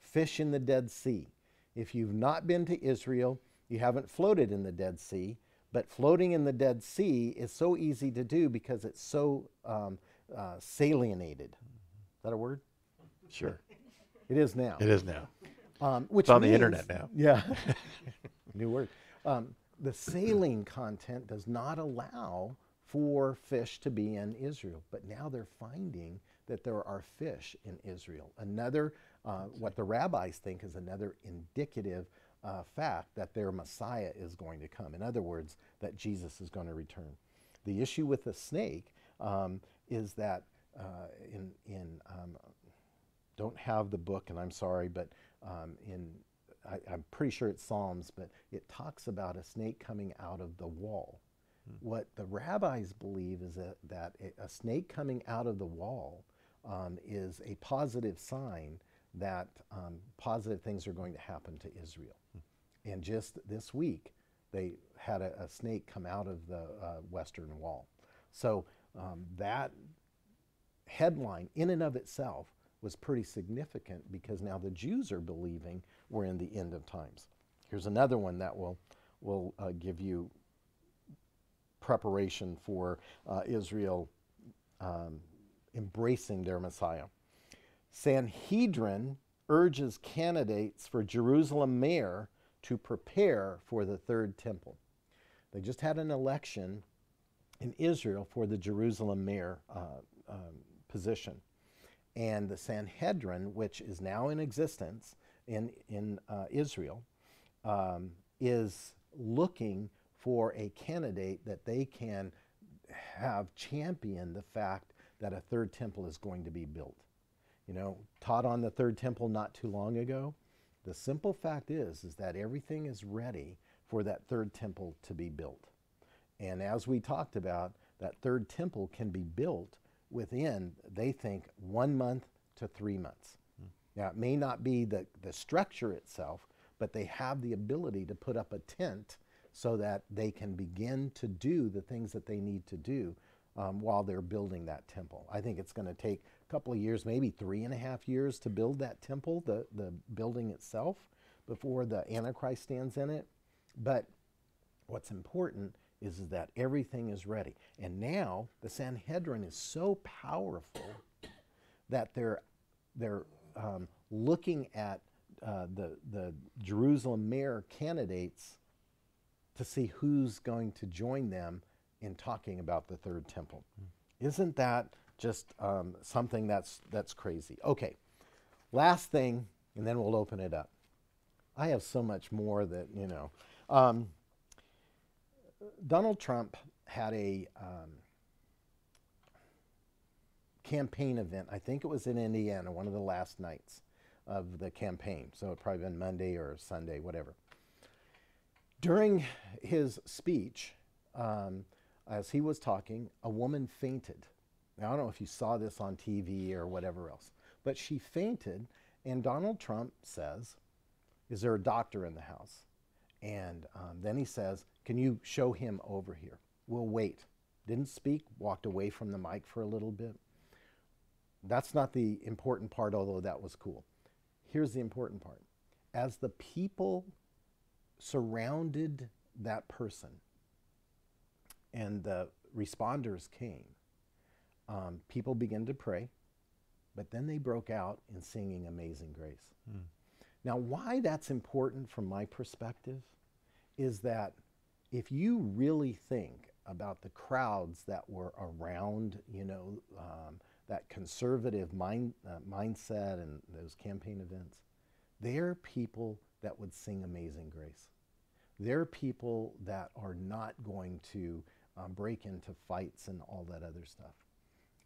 Speaker 3: Fish in the Dead Sea. If you've not been to Israel, you haven't floated in the Dead Sea, but floating in the Dead Sea is so easy to do because it's so um, uh, salinated. Is that a word?
Speaker 4: Sure. [laughs]
Speaker 3: It is now.
Speaker 4: It is now.
Speaker 3: Um, which
Speaker 4: It's on the internet now. [laughs]
Speaker 3: Yeah. [laughs] New word. Um, the saline content does not allow for fish to be in Israel, but now they're finding that there are fish in Israel. Another, uh, what the rabbis think is another indicative uh, fact that their Messiah is going to come. In other words, that Jesus is going to return. The issue with the snake um, is that uh, in, in um, don't have the book, and I'm sorry, but um, in I, I'm pretty sure it's Psalms, but it talks about a snake coming out of the wall. What the rabbis believe is that, that a, a snake coming out of the wall um, is a positive sign that um, positive things are going to happen to Israel. And just this week, they had a, a snake come out of the uh, western wall. So um, that headline in and of itself was pretty significant because now the Jews are believing we're in the end of times. Here's another one that will will uh, give you preparation for uh, Israel um, embracing their Messiah. Sanhedrin urges candidates for Jerusalem mayor to prepare for the third temple. They just had an election in Israel for the Jerusalem mayor uh, um, position. And the Sanhedrin, which is now in existence in, in uh, Israel, um, is looking for a candidate that they can have champion the fact that a third temple is going to be built. You know, taught on the third temple not too long ago. The simple fact is, is that everything is ready for that third temple to be built. And as we talked about, that third temple can be built within, they think, one month to three months. Now, it may not be the, the structure itself, but they have the ability to put up a tent so that they can begin to do the things that they need to do um, while they're building that temple. I think it's going to take couple of years, maybe three and a half years to build that temple, the, the building itself, before the Antichrist stands in it. But what's important is, that everything is ready. And now the Sanhedrin is so powerful that they're, they're um, looking at uh, the, the Jerusalem mayor candidates to see who's going to join them in talking about the third temple. Isn't that just um, something that's, that's crazy? Okay, last thing, and then we'll open it up. I have so much more that, you know. Um, Donald Trump had a um, campaign event. I think it was in Indiana, one of the last nights of the campaign. So it probably been Monday or Sunday, whatever. During his speech, um, as he was talking, a woman fainted. Now, I don't know if you saw this on TV or whatever else, but she fainted, and Donald Trump says, Is there a doctor in the house? And um, then he says, Can you show him over here? We'll wait. Didn't speak, walked away from the mic for a little bit. That's not the important part, although that was cool. Here's the important part. As the people surrounded that person and the responders came, um, people began to pray, but then they broke out in singing Amazing Grace. Now, why that's important from my perspective is that if you really think about the crowds that were around, you know, um, that conservative mind, uh, mindset and those campaign events, they're people that would sing Amazing Grace. They're people that are not going to um, break into fights and all that other stuff.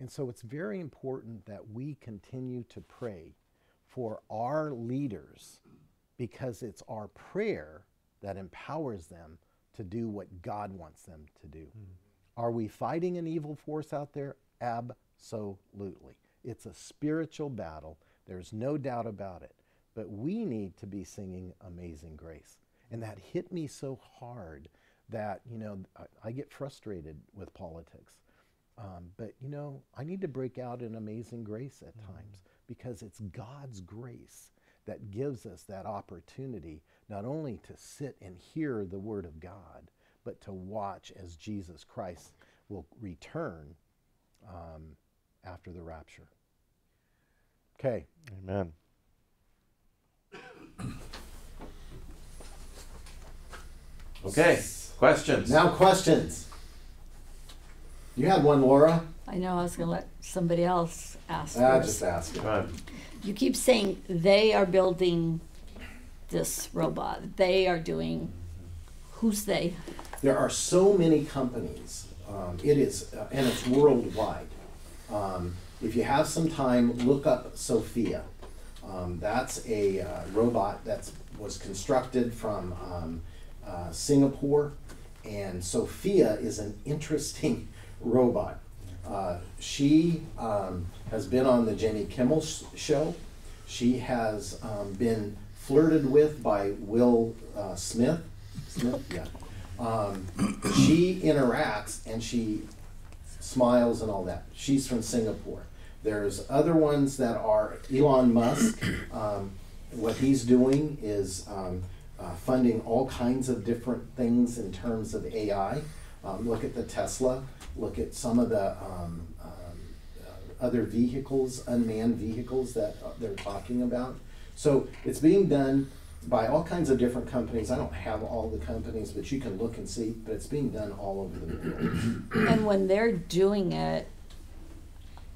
Speaker 3: And so it's very important that we continue to pray for our leaders because it's our prayer that empowers them to do what God wants them to do. Hmm. Are we fighting an evil force out there? Absolutely. It's a spiritual battle. There's no doubt about it. But we need to be singing Amazing Grace. And that hit me so hard that, you know, I, I get frustrated with politics. Um, but, you know, I need to break out in Amazing Grace at times because it's God's grace that gives us that opportunity not only to sit and hear the Word of God, but to watch as Jesus Christ will return um, after the rapture. Okay,
Speaker 1: Amen. Okay, questions?
Speaker 2: Now, questions. You had one, Laura?
Speaker 4: I know I was gonna let somebody else ask first.
Speaker 2: just ask it.
Speaker 1: Go ahead.
Speaker 4: You keep saying they are building this robot. They are doing. Who's they?
Speaker 2: There are so many companies. Um, it is, uh, and it's worldwide. Um, if you have some time, look up Sophia. Um, that's a uh, robot that was constructed from um, uh, Singapore, and Sophia is an interesting robot. Uh, she um, has been on the Jimmy Kimmel sh- show. She has um, been flirted with by Will uh, Smith. Smith, yeah. Um, she interacts and she smiles and all that. She's from Singapore. There's other ones that are Elon Musk. [coughs] Um, what he's doing is um, uh, funding all kinds of different things in terms of AI. Um, look at the Tesla. Look at some of the um, um, uh, other vehicles, unmanned vehicles that uh, they're talking about. So it's being done by all kinds of different companies. I don't have all the companies, but you can look and see. But it's being done all over the world.
Speaker 4: And when they're doing it,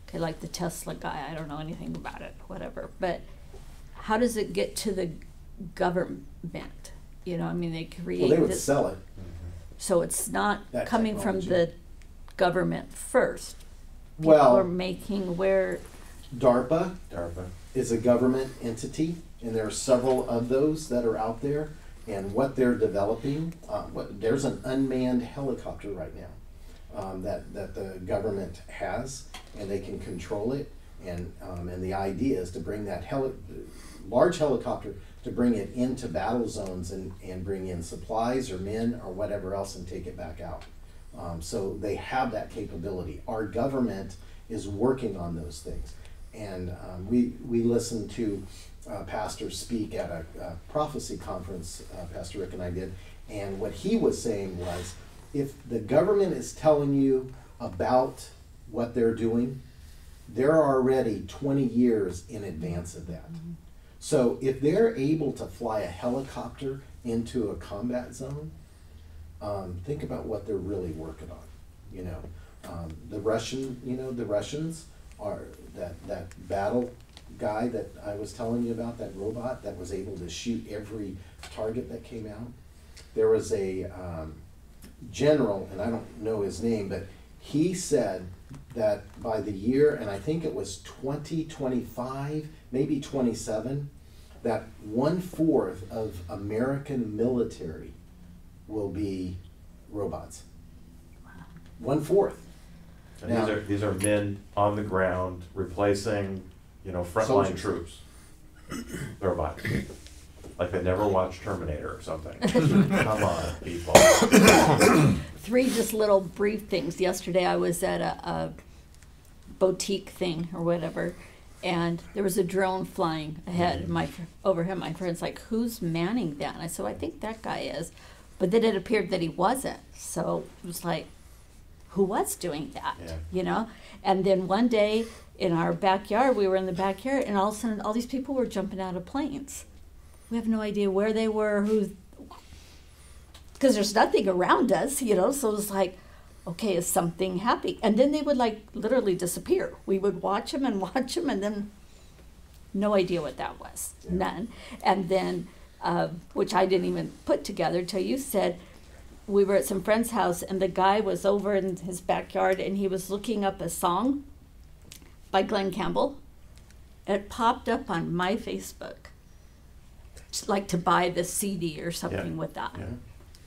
Speaker 4: okay, like the Tesla guy, I don't know anything about it, whatever. But how does it get to the government? You know, I mean, they create
Speaker 2: Well, they would
Speaker 4: this,
Speaker 2: sell it.
Speaker 4: so it's not coming from the
Speaker 2: technology.
Speaker 4: Government first. People
Speaker 2: Well-
Speaker 4: are making where
Speaker 2: DARPA
Speaker 1: DARPA.
Speaker 2: is a government entity, and there are several of those that are out there. And what they're developing, uh, what, there's an unmanned helicopter right now um, that, that the government has, and they can control it. And, um, and the idea is to bring that heli- large helicopter to bring it into battle zones and, and bring in supplies or men or whatever else and take it back out. Um, so they have that capability. Our government is working on those things. And um, we, we listened to uh, Pastor speak at a, a prophecy conference, uh, Pastor Rick and I did. And what he was saying was if the government is telling you about what they're doing, they're already 20 years in advance of that. So if they're able to fly a helicopter into a combat zone, um, think about what they're really working on. You know, um, the Russian, you know, the Russians are that that battle
Speaker 3: guy that I was telling you about, that robot that was able to shoot every target that came out. There was a um, general, and I don't know his name, but he said that by the year, and I think it was 2025, maybe 27, that one fourth of American military will be robots. One fourth.
Speaker 1: And these
Speaker 3: Now-
Speaker 1: are, these are men on the ground replacing, you know, frontline
Speaker 3: Soldiers.
Speaker 1: troops. They're robots. Like they never watched Terminator or something. [laughs] Come on, people.
Speaker 4: Three just little brief things. Yesterday I was at a, a boutique thing or whatever, and there was a drone flying ahead. And my fr- overhead, my friend's like, "Who's manning that?" And I said, "I think that guy is," but then it appeared that he wasn't. So it was like, who was doing that?
Speaker 1: Yeah.
Speaker 4: You know. And then one day in our backyard, we were in the backyard, and all of a sudden, all these people were jumping out of planes. We have no idea where they were, who because there's nothing around us, you know. So it's like, okay, is something happening? And then they would like literally disappear. We would watch them and [laughs] watch them, and then no idea what that was,
Speaker 3: Yeah.
Speaker 4: none. And then, uh, which I didn't even put together till you said. We were at some friend's house, and the guy was over in his backyard, and he was looking up a song by Glen Campbell. It popped up on my Facebook, like to buy the CD or something with that
Speaker 1: Yeah.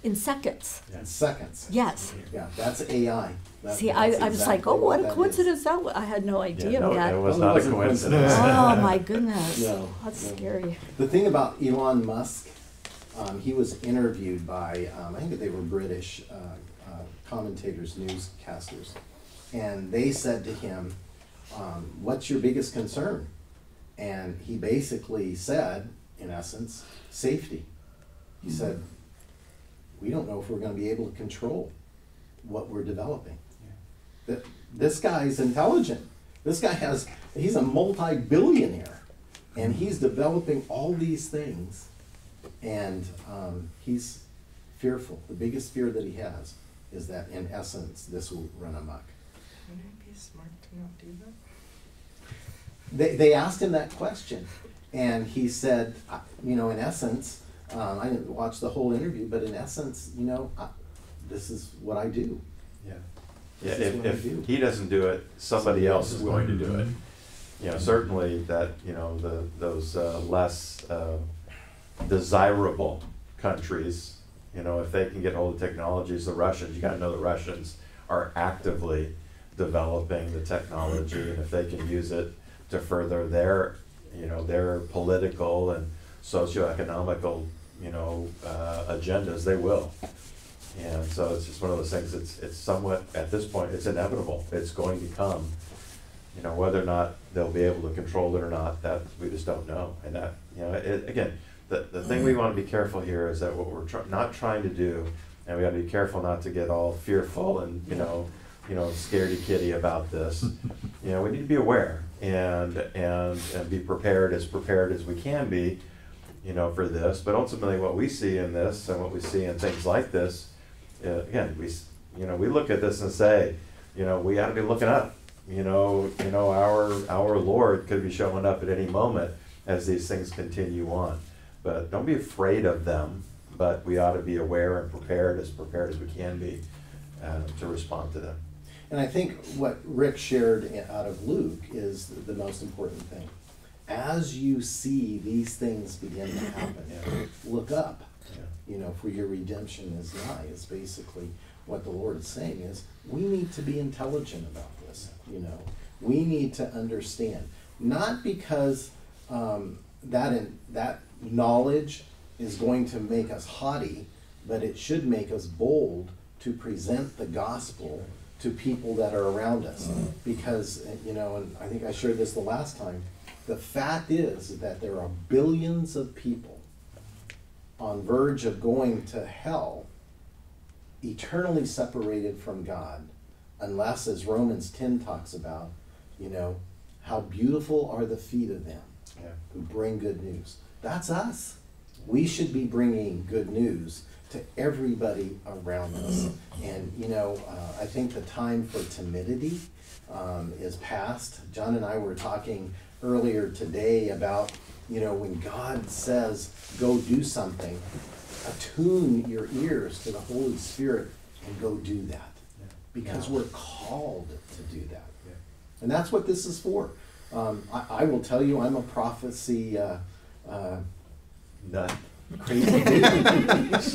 Speaker 4: In seconds.
Speaker 3: In seconds.
Speaker 4: Yes.
Speaker 3: Yeah, that's AI. That-
Speaker 4: See, I,
Speaker 3: that's
Speaker 4: I was like,
Speaker 3: exactly
Speaker 4: oh, what a
Speaker 3: that is.
Speaker 4: coincidence that was. I had no
Speaker 1: Yeah,
Speaker 4: idea
Speaker 1: no,
Speaker 4: of that.
Speaker 1: it was not a
Speaker 3: wasn't
Speaker 1: coincidence.
Speaker 4: oh my [laughs] goodness.
Speaker 3: No,
Speaker 4: That's
Speaker 3: no.
Speaker 4: scary.
Speaker 3: The thing about Elon Musk, um, he was interviewed by, um, I think they were British uh, uh, commentators, newscasters, and they said to him, um, "What's your biggest concern?" And he basically said, in essence, safety. He said, "We don't know if we're going to be able to control what we're developing." That this guy's intelligent. This guy has he's a multi-billionaire, and he's developing all these things, and um, he's fearful. The biggest fear that he has is that, in essence, this will run amok.
Speaker 5: Wouldn't it be smart to not do that?
Speaker 3: They, they asked him that question, and he said, uh, you know, in essence, um, I didn't watch the whole interview, but in essence, you know, I, this is what I do.
Speaker 1: Yeah. Yeah,
Speaker 3: This is
Speaker 1: if,
Speaker 3: what
Speaker 1: if
Speaker 3: do.
Speaker 1: he doesn't do it, somebody else is going to do it. You know, certainly that, you know, the, those uh, less uh, desirable countries, you know, if they can get hold of technologies, the Russians, you gotta know the Russians are actively developing the technology, and if they can use it to further their, you know, their political and socioeconomical, you know, uh, agendas, they will. And so it's just one of those things, it's, it's somewhat, at this point, it's inevitable, it's going to come. You know, whether or not they'll be able to control it or not, that, we just don't know. And that, you know, it, again, the, the thing we wanna be careful here is that what we're try, not trying to do, and we gotta be careful not to get all fearful and, you know, you know, scaredy kitty about this. [laughs] You know, we need to be aware and, and, and be prepared, as prepared as we can be, you know, for this. But ultimately, what we see in this and what we see in things like this, uh, again, we, you know, we look at this and say, you know, we ought to be looking up. You know, you know, our our Lord could be showing up at any moment as these things continue on. But don't be afraid of them. But we ought to be aware and prepared, as prepared as we can be, uh, to respond to them.
Speaker 3: And I think what Rick shared out of Luke is the most important thing. As you see these things begin to happen,
Speaker 1: Yeah. [coughs]
Speaker 3: look up.
Speaker 1: Yeah.
Speaker 3: You know, for your redemption is nigh, is basically what the Lord is saying is, we need to be intelligent about this, you know. We need to understand, not because um, that, in, that knowledge is going to make us haughty, but it should make us bold to present the gospel to people that are around us. Because, uh, you know, and I think I shared this the last time, the fact is that there are billions of people on verge of going to hell, eternally separated from God, unless, as Romans 10 talks about, you know, how beautiful are the feet of them
Speaker 1: Yeah.
Speaker 3: who bring good news. That's us. We should be bringing good news to everybody around us. And, you know, uh, I think the time for timidity um, is past. John and I were talking earlier today about, you know, when God says, go do something, attune your ears to the Holy Spirit and go do that. Because we're called to do that. And that's what this is for. Um, I, I will tell you, I'm a prophecy, uh, uh,
Speaker 1: None.
Speaker 3: crazy [laughs] dude.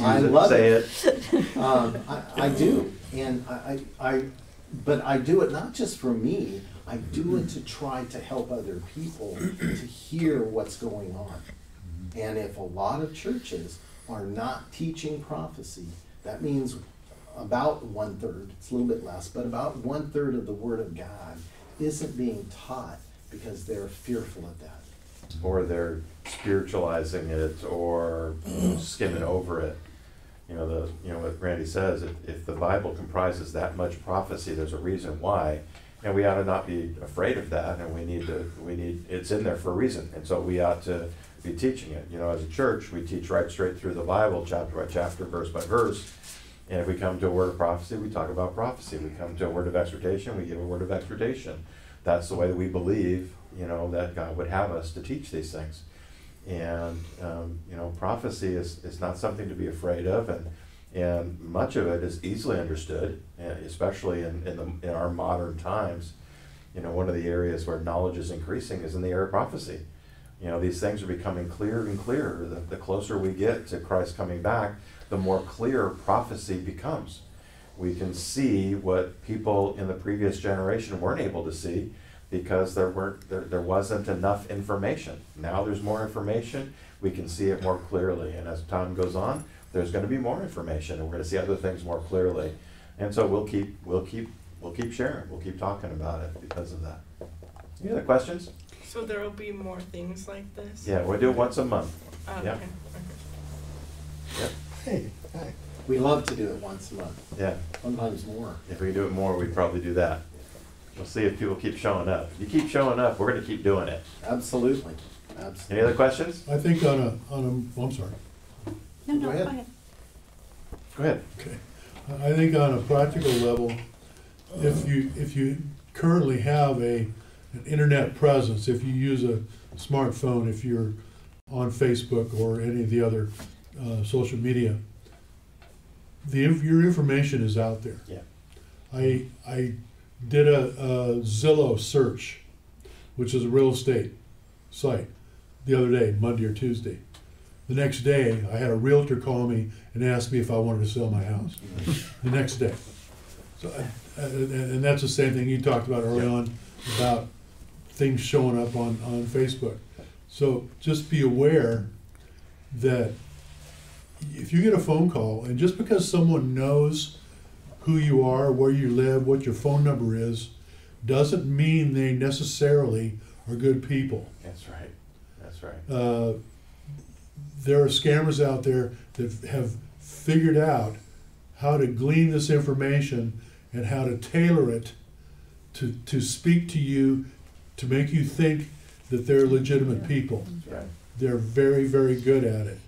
Speaker 3: I love
Speaker 1: say
Speaker 3: it. Um, I, I do, and I, I, I, but I do it not just for me. I do it to try to help other people to hear what's going on. And if a lot of churches are not teaching prophecy, that means about one third. It's a little bit less, but about one third of the Word of God isn't being taught because they're fearful of that.
Speaker 1: or they're spiritualizing it or skimming over it. You know, the, you know, what Randy says, if, if the Bible comprises that much prophecy, there's a reason why. And we ought to not be afraid of that, and we need to, we need, it's in there for a reason, and so we ought to be teaching it. You know, as a church, we teach right straight through the Bible, chapter by chapter, verse by verse. And if we come to a word of prophecy, we talk about prophecy. We come to a word of exhortation, we give a word of exhortation. That's the way that we believe, you know, that God would have us to teach these things. And, um, you know, prophecy is, is not something to be afraid of, and, and much of it is easily understood, eh, especially in, in, the, in our modern times. You know, one of the areas where knowledge is increasing is in the area of prophecy. You know, these things are becoming clearer and clearer. The, the closer we get to Christ coming back, the more clear prophecy becomes. We can see what people in the previous generation weren't able to see because there weren't there, there wasn't enough information. Now there's more information. We can see it more clearly, and as time goes on, there's going to be more information, and we're going to see other things more clearly. And so we'll keep we'll keep we'll keep sharing. We'll keep talking about it because of that. Any other questions?
Speaker 5: So there will be more things like this?
Speaker 1: Yeah, we'll do it once a month.
Speaker 5: Oh,
Speaker 1: yeah.
Speaker 5: okay, okay.
Speaker 1: Yep.
Speaker 6: Hey, hi.
Speaker 3: We love to do it once a month,
Speaker 1: Yeah.
Speaker 3: sometimes more.
Speaker 1: If we could do it more, we'd probably do that. We'll see if people keep showing up. If you keep showing up, we're gonna keep doing it.
Speaker 3: Absolutely, Absolutely.
Speaker 1: Any other questions?
Speaker 7: I think on a, on a, oh, I'm sorry,
Speaker 8: No, no,
Speaker 3: Go
Speaker 8: go
Speaker 3: ahead.
Speaker 8: ahead.
Speaker 1: Go ahead.
Speaker 7: okay. I think on a practical level, if you, if you currently have a, an internet presence, if you use a smartphone, if you're on Facebook or any of the other, uh, social media, the, your information is out there.
Speaker 1: Yeah.
Speaker 7: I, I did a, a Zillow search, which is a real estate site, the other day, Monday or Tuesday. The next day, I had a realtor call me and ask me if I wanted to sell my house. The next day. So, I- and, and that's the same thing you talked about early on, about things showing up on, on Facebook. So just be aware that if you get a phone call, and just because someone knows who you are, where you live, what your phone number is, doesn't mean they necessarily are good people.
Speaker 1: That's right. That's right.
Speaker 7: Uh, there are scammers out there that have figured out how to glean this information and how to tailor it to, to speak to you to make you think that they're legitimate people.
Speaker 1: Right.
Speaker 7: They're very, very good at it.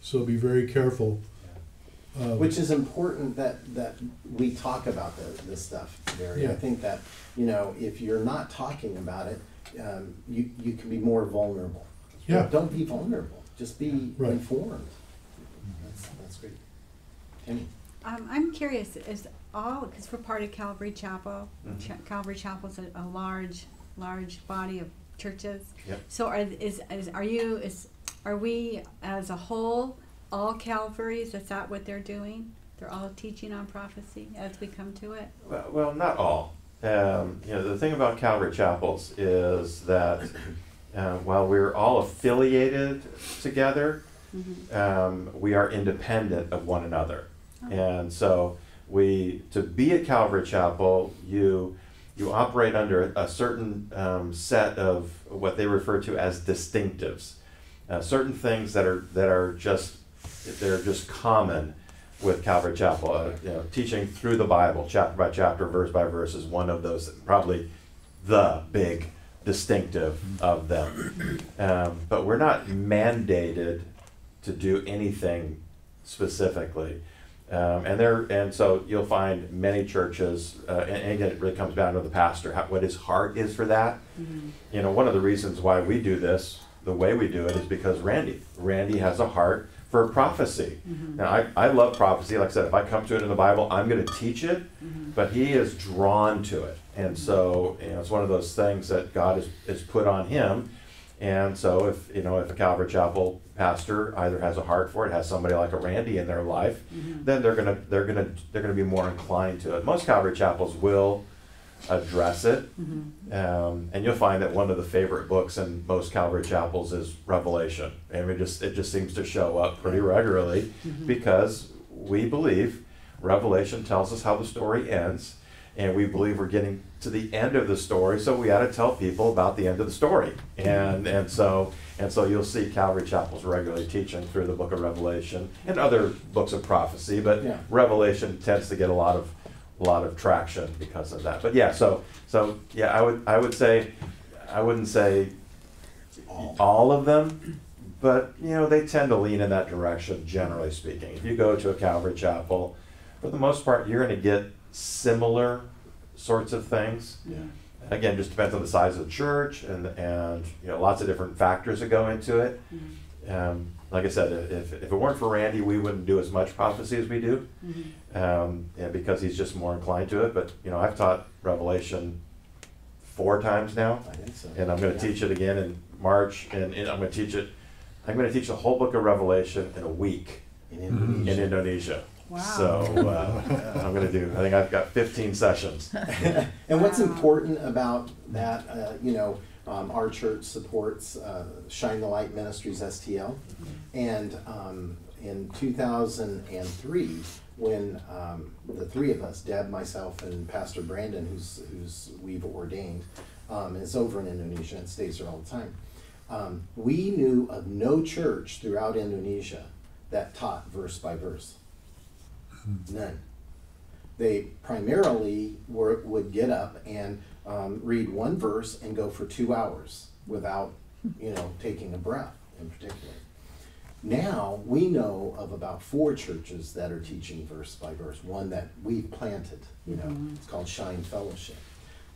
Speaker 7: So be very careful. Uh,
Speaker 3: Which is important that, that we talk about the, this stuff, Barry. I think that, you know, if you're not talking about it, um, you, you can be more vulnerable.
Speaker 7: Yeah.
Speaker 3: Don't be vulnerable, just be
Speaker 7: Right.
Speaker 3: informed. That's, that's great. Tammy?
Speaker 9: Um, I'm curious, is all, because we're part of Calvary Chapel,
Speaker 1: Mhm.
Speaker 9: Ch- Calvary Chapel's a, a large, large body of churches.
Speaker 1: Yep.
Speaker 9: So are, is, is, are you, is, are we as a whole, all Calvaries, is that what they're doing? They're all teaching on prophecy as we come to it?
Speaker 1: Well, well, not all. Um, you know, the thing about Calvary Chapels is that uh, while we're all affiliated together,
Speaker 9: Mhm.
Speaker 1: um, we are independent of one another. And so we, to be at Calvary Chapel, you, you operate under a certain um, set of what they refer to as distinctives. Uh, certain things that are, that are just, they're just common with Calvary Chapel. Uh, you know, teaching through the Bible, chapter by chapter, verse by verse, is one of those, probably the big distinctive of them. Um, but we're not mandated to do anything specifically. Um, and there, and so you'll find many churches, uh, and, and again, it really comes down to the pastor, how, what his heart is for that. You know, one of the reasons why we do this the way we do it is because Randy, Randy has a heart for prophecy. Now, I, I love prophecy. Like I said, if I come to it in the Bible, I'm going to teach it, but he is drawn to it. And so, you know, it's one of those things that God has, has put on him. And so, if you know, if a Calvary Chapel pastor either has a heart for it, has somebody like a Randy in their life, mm-hmm. then they're gonna they're gonna they're gonna be more inclined to it. Most Calvary Chapels will address it, mm-hmm. um, and you'll find that one of the favorite books in most Calvary Chapels is Revelation, and it just it just seems to show up pretty regularly mm-hmm. because we believe Revelation tells us how the story ends, and we believe we're getting to the end of the story, so we ought to tell people about the end of the story, and and so and so you'll see Calvary Chapels regularly teaching through the Book of Revelation and other books of prophecy, but
Speaker 3: Yeah.
Speaker 1: Revelation tends to get a lot of a lot of traction because of that. But yeah, so so yeah, I would I would say I wouldn't say all of them, but you know they tend to lean in that direction. Generally speaking, if you go to a Calvary Chapel, for the most part, you're going to get similar sorts of things.
Speaker 3: Yeah.
Speaker 1: Again, just depends on the size of the church and and you know lots of different factors that go into it. Um, like I said, if, if it weren't for Randy, we wouldn't do as much prophecy as we do, um, yeah, because he's just more inclined to it. But you know, I've taught Revelation four times now,
Speaker 3: I think so.
Speaker 1: and I'm going to
Speaker 3: Yeah.
Speaker 1: teach it again in March, and, and I'm going to teach it. I'm going to teach the whole book of Revelation in a week
Speaker 3: In
Speaker 1: in
Speaker 3: Indonesia.
Speaker 1: Indonesia.
Speaker 9: Wow.
Speaker 1: So uh, [laughs] I'm going to do. I think I've got 15 sessions. [laughs]
Speaker 3: And what's important about that, uh, you know, um, our church supports uh, Shine the Light Ministries STL. And um, in 2003, when um, the three of us, Deb, myself, and Pastor Brandon, who's, who's we've ordained, um, is over in Indonesia and stays there all the time. Um, we knew of no church throughout Indonesia that taught verse by verse. None they primarily were, would get up and um, read one verse and go for two hours without, you know, taking a breath in particular. Now we know of about four churches that are teaching verse by verse. One that we've planted, you know, it's called Shine Fellowship.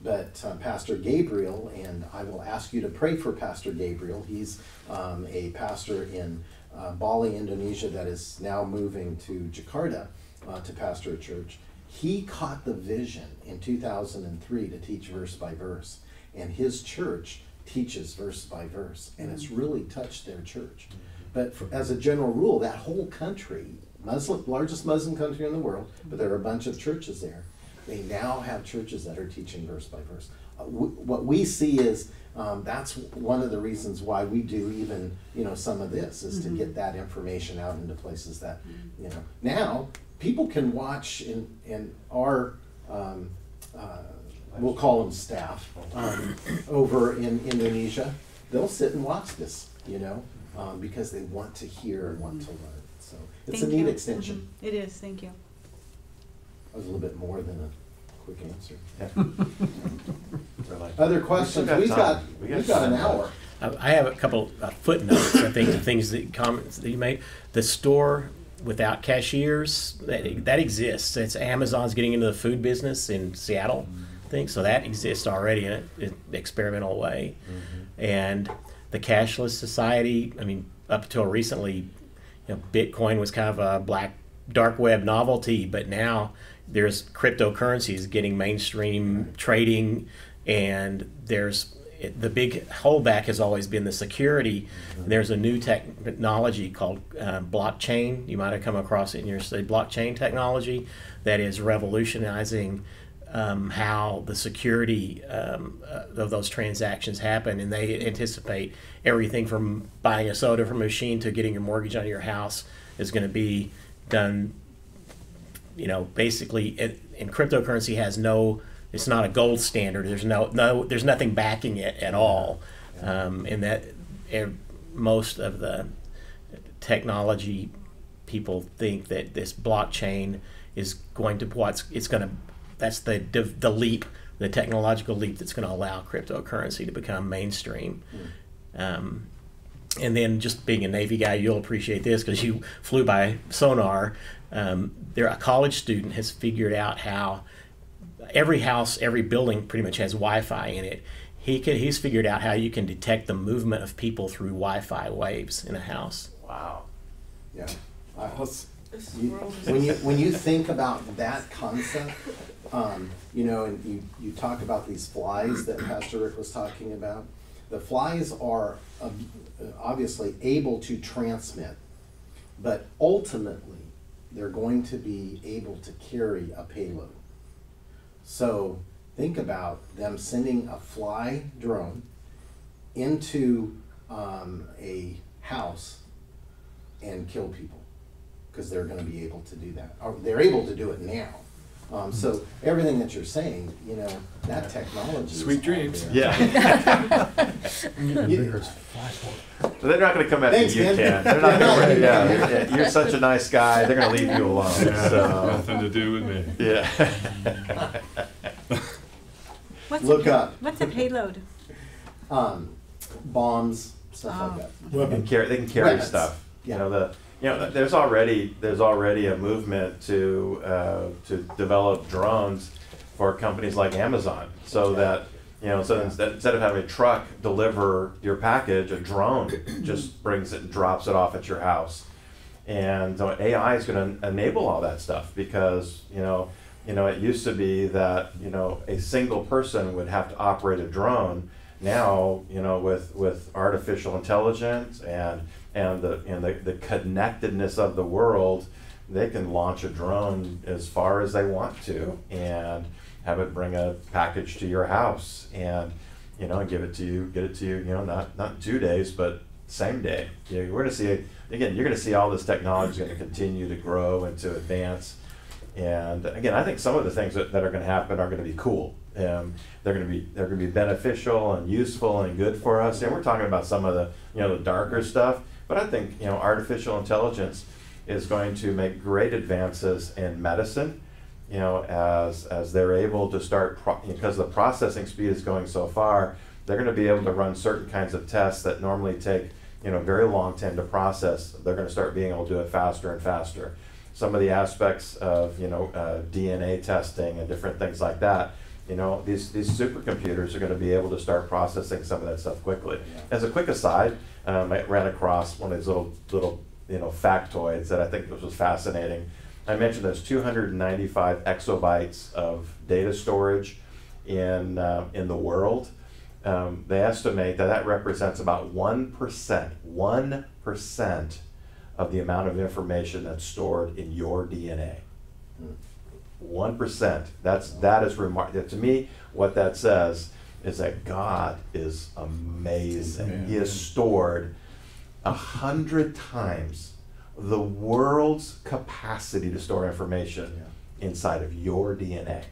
Speaker 3: But uh, Pastor Gabriel, and I will ask you to pray for Pastor Gabriel. He's um, a pastor in uh, Bali, Indonesia, that is now moving to Jakarta uh, to pastor a church. He caught the vision in 2003 to teach verse by verse, and his church teaches verse by verse, and it's really touched their church. But for, as a general rule, that whole country, Muslim, largest Muslim country in the world, but there are a bunch of churches there. They now have churches that are teaching verse by verse. Uh, w- what we see is um, that's one of the reasons why we do even you know some of this is to get that information out into places that you know now people can watch in in our um, uh, we'll call them staff um, over in Indonesia. They'll sit and watch this, you know, um, because they want to hear and want to learn. So it's
Speaker 9: Thank
Speaker 3: a neat
Speaker 9: you.
Speaker 3: extension.
Speaker 9: Mhm. It is, thank you.
Speaker 3: That was a little bit more than a quick answer.
Speaker 1: Yeah. [laughs]
Speaker 3: Other questions? We've
Speaker 1: time.
Speaker 3: got,
Speaker 1: We
Speaker 3: we've got an hour.
Speaker 10: I I have a couple of footnotes, I think, the things that comments that you made. The store without cashiers that that exists. It's Amazon's getting into the food business in Seattle, I think. So that exists already in an experimental way. Mm-hmm. And the cashless society. I mean, up until recently, you know, Bitcoin was kind of a black dark web novelty, but now there's cryptocurrencies getting mainstream trading, and there's it, the big holdback has always been the security. There's a new technology called uh, blockchain. You might have come across it in your study. Blockchain technology that is revolutionizing um, how the security um, uh, of those transactions happen, and they anticipate everything from buying a soda from a machine to getting your mortgage on your house is going to be done. You know, basically, it, and cryptocurrency has no. It's not a gold standard. There's no no. There's nothing backing it at all, um, and that er, most of the technology people think that this blockchain is going to what's it's going to that's the the leap the technological leap that's going to allow cryptocurrency to become mainstream um, and then just being a Navy guy, you'll appreciate this because you flew by sonar. Um, there, a college student has figured out how every house, every building pretty much has Wi-Fi in it. He can, he's figured out how you can detect the movement of people through Wi-Fi waves in a house.
Speaker 1: Wow.
Speaker 3: Yeah. I-
Speaker 5: This
Speaker 3: You- when you when you [laughs] think about that concept, um, you know, and you, you talk about these flies that Pastor Rick was talking about. The flies are um, obviously able to transmit, but ultimately they're going to be able to carry a payload. So think about them sending a fly drone into um, a house and kill people because they're going to be able to do that. Or they're able to do it now. Um, so everything that you're saying, you know, that technology.
Speaker 11: Sweet dreams.
Speaker 3: there.
Speaker 1: Yeah. [laughs]
Speaker 3: You-
Speaker 1: So they're not going to come after
Speaker 3: Thanks,
Speaker 1: you,
Speaker 3: Ken.
Speaker 1: Ken. They're not going [laughs] to. Yeah, you're, you're such a nice guy. They're going to leave you alone.
Speaker 11: Yeah,
Speaker 1: So,
Speaker 11: nothing to do with me.
Speaker 1: yeah.
Speaker 9: What's
Speaker 3: Look
Speaker 9: a,
Speaker 3: up.
Speaker 9: What's a payload?
Speaker 3: um, bombs, stuff
Speaker 9: Oh.
Speaker 3: like that.
Speaker 1: They can carry, they can carry
Speaker 3: Weapons.
Speaker 1: stuff. You know the you know there's already there's already a movement to uh, to develop drones for companies like Amazon, so that you know so
Speaker 3: Yeah.
Speaker 1: instead, instead of having a truck deliver your package, a drone [clears throat] just brings it and drops it off at your house. And so AI is going to enable all that stuff because you know you know it used to be that you know a single person would have to operate a drone. Now you know with with artificial intelligence and and the and the, the connectedness of the world, they can launch a drone as far as they want to and have it bring a package to your house and you know give it to you get it to you you know not not two days but same day. You know, we're to see again you're going to see all this technology is going to continue to grow and to advance. And again i think some of the things that, that are going to happen are going to be cool. Um, they're going to be they're going to be beneficial and useful and good for us. And we're talking about some of the you know the darker stuff but i think you know artificial intelligence is going to make great advances in medicine you know, as as they're able to start pro- because the processing speed is going so far, they're going to be able to run certain kinds of tests that normally take you know very long time to process. They're going to start being able to do it faster and faster. Some of the aspects of you know uh, DNA testing and different things like that. You know, these these supercomputers are going to be able to start processing some of that stuff quickly.
Speaker 3: Yeah.
Speaker 1: As a quick aside, um, I ran across one of these little little you know factoids that I think was fascinating. I mentioned there's 295 exabytes of data storage in uh, in the world. Um, they estimate that that represents about one percent, one percent of the amount of information that's stored in your DNA. One percent. That's that is remarkable. To me, what that says is that God is amazing. He has stored a hundred times the world's capacity to store information inside of your DNA.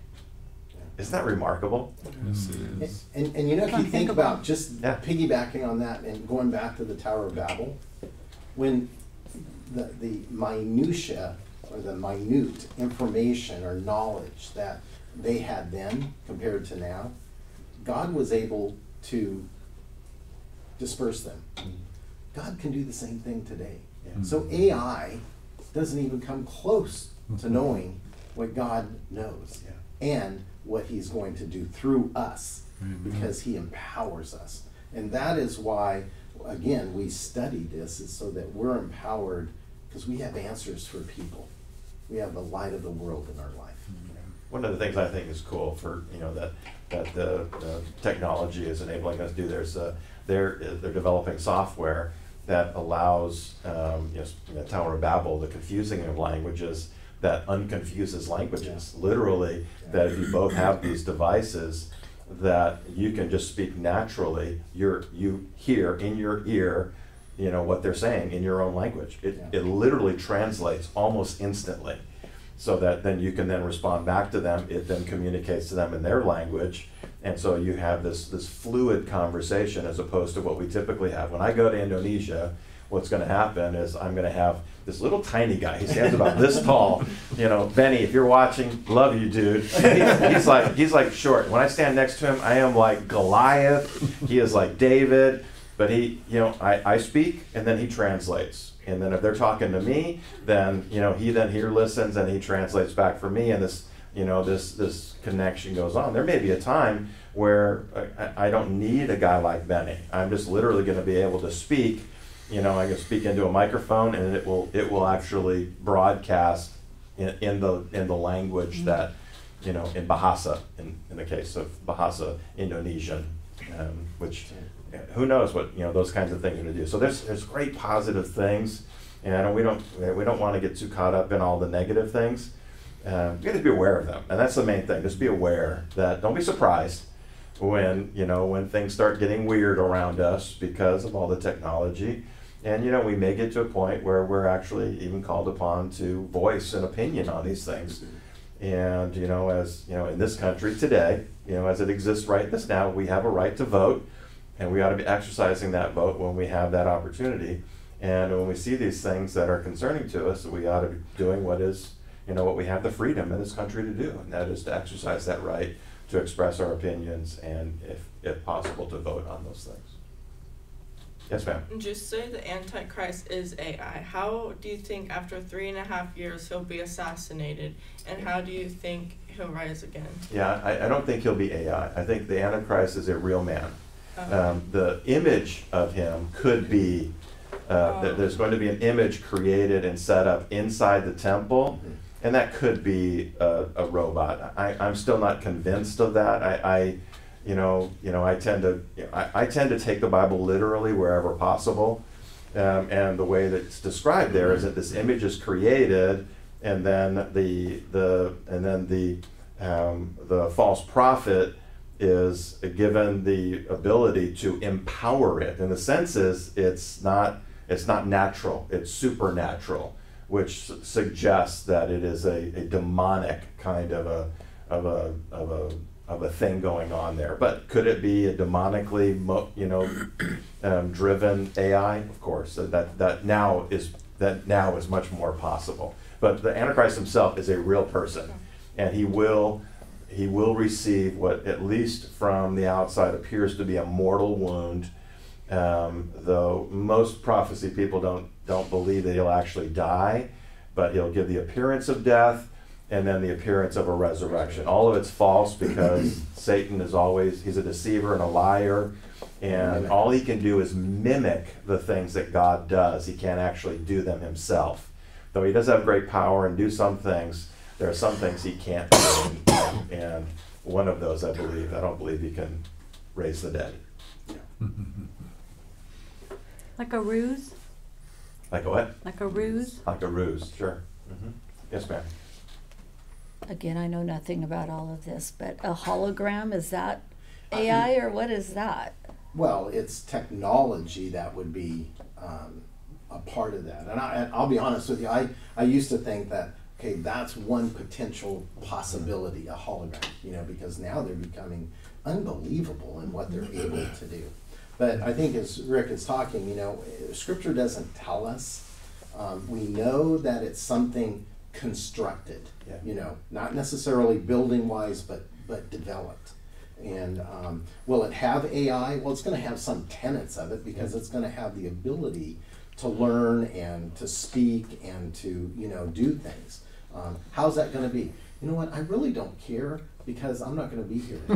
Speaker 1: Isn't that remarkable?
Speaker 11: Yes, it
Speaker 3: And, and, and you know, if you think
Speaker 9: Unthinkable.
Speaker 3: about just
Speaker 1: Yeah.
Speaker 3: piggybacking on that and going back to the Tower of Babel, when the, the minutia or the minute information or knowledge that they had then compared to now, God was able to disperse them. Mm. God can do the same thing today. So AI doesn't even come close to mm-hmm. knowing what God knows and what He's going to do through us mm-hmm. because He empowers us. And that is why, again, we study this is so that we're empowered because we have answers for people. We have the light of the world in our life. Mm-hmm.
Speaker 1: One of the things I think is cool for, you know, that, that the, the technology is enabling us to do, there's a, they're, they're developing software that allows, um, you know, know, Tower of Babel, the confusing of languages, that unconfuses languages. Literally, that if you both have these devices, that you can just speak naturally, you're, you hear in your ear, you know, what they're saying in your own language. It,
Speaker 3: Yeah.
Speaker 1: it literally translates almost instantly so that then you can then respond back to them. It then communicates to them in their language. And so you have this, this fluid conversation as opposed to what we typically have. When I go to Indonesia, what's going to happen is I'm going to have this little tiny guy. He stands about this tall. You know, Benny, if you're watching, love you, dude. [laughs] He- he's like he's like short. When I stand next to him, I am like Goliath. He is like David. But he, you know, I, I speak and then he translates. And then if they're talking to me, then, you know, he then here listens and he translates back for me and this, you know, this, this connection goes on. There may be a time where I, I don't need a guy like Benny. I'm just literally gonna be able to speak, you know, I can speak into a microphone and it will, it will actually broadcast in, in the, in the language that, you know, in Bahasa, in, in the case of Bahasa Indonesian, um, which who knows what you know those kinds of things are going to do. So there's there's great positive things, and we don't we don't want to get too caught up in all the negative things. Um, you got to be aware of them, and that's the main thing. Just be aware that don't be surprised when you know when things start getting weird around us because of all the technology. And you know we may get to a point where we're actually even called upon to voice an opinion on these things. And you know, as you know, in this country today, you know, as it exists right this now, we have a right to vote and we ought to be exercising that vote when we have that opportunity. And when we see these things that are concerning to us, we ought to be doing what is, you know, what we have the freedom in this country to do, and that is to exercise that right to express our opinions and, if, if possible, to vote on those things. Yes, ma'am.
Speaker 5: Just say the Antichrist is AI. How do you think after three and a half years he'll be assassinated? And how do you think he'll rise again?
Speaker 1: Yeah, I, I don't think he'll be AI. I think the Antichrist is a real man.
Speaker 5: Uh,
Speaker 1: um, the image of him could be uh, th- there's going to be an image created and set up inside the temple, and that could be a, a robot. I, I'm still not convinced of that. I, I you know, you know, I tend to, I, I tend to take the Bible literally wherever possible, um, and the way that it's described there is that this image is created, and then the the and then the um, the false prophet is given the ability to empower it. And the sense is it's not it's not natural, it's supernatural, which suggests that it is a, a demonic kind of a of a of a of a thing going on there. But could it be a demonically mo- you know [clears throat] um, driven AI? Of course, that that now is that now is much more possible. But the Antichrist himself is a real person, and he will he will receive what, at least from the outside, appears to be a mortal wound. Um, though most prophecy people don't don't believe that he'll actually die, but he'll give the appearance of death and then the appearance of a resurrection. All of it's false because [clears throat] Satan is always he's a deceiver and a liar, and all he can do is mimic the things that God does. He can't actually do them himself. Though he does have great power and do some things, there are some things he can't do, and, and one of those, I believe, I don't believe he can raise the dead. [laughs]
Speaker 9: Like a ruse?
Speaker 1: Like a what?
Speaker 9: Like a ruse?
Speaker 1: Like a ruse, sure. hmm Yes, ma'am.
Speaker 4: Again, I know nothing about all of this, but a hologram, is that AI or what is that?
Speaker 3: Well, it's technology that would be um, a part of that. And, I, and I'll be honest with you, I, I used to think that, okay, that's one potential possibility, a hologram, you know, because now they're becoming unbelievable in what they're able [clears throat] to do. But I think as Rick is talking, you know, scripture doesn't tell us. Um, we know that it's something constructed,
Speaker 1: Yeah.
Speaker 3: you know, not necessarily building wise, but, but developed. And um, will it have AI? Well, it's going to have some tenets of it because it's going to have the ability to learn and to speak and to you know do things. Um, how's that going to be? You know what? I really don't care because I'm not going to be here. [laughs]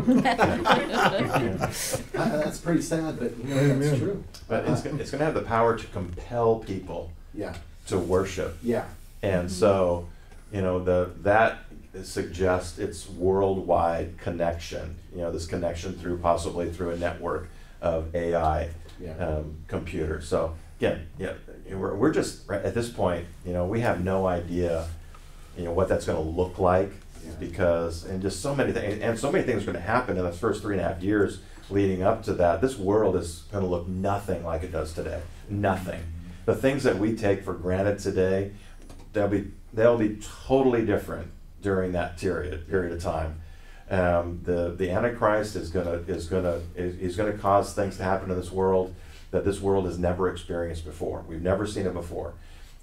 Speaker 3: Uh, that's pretty sad, but you know that's true.
Speaker 1: But it's, go- it's going to have the power to compel people
Speaker 3: Yeah,
Speaker 1: to worship.
Speaker 3: yeah,
Speaker 1: And so, you know, the that suggests its worldwide connection. You know, this connection through possibly through a network of AI
Speaker 3: Yeah.
Speaker 1: um, computers. So again, yeah, we're, we're just right at this point. You know, we have no idea, you know, what that's going to look like
Speaker 3: Yeah.
Speaker 1: because and just so many things and so many things are going to happen in the first three and a half years leading up to that. This world is going to look nothing like it does today. Nothing. The things that we take for granted today, they'll be they'll be totally different during that period period of time. Um, the the Antichrist is gonna is gonna is, is gonna cause things to happen in this world that this world has never experienced before. We've never seen it before,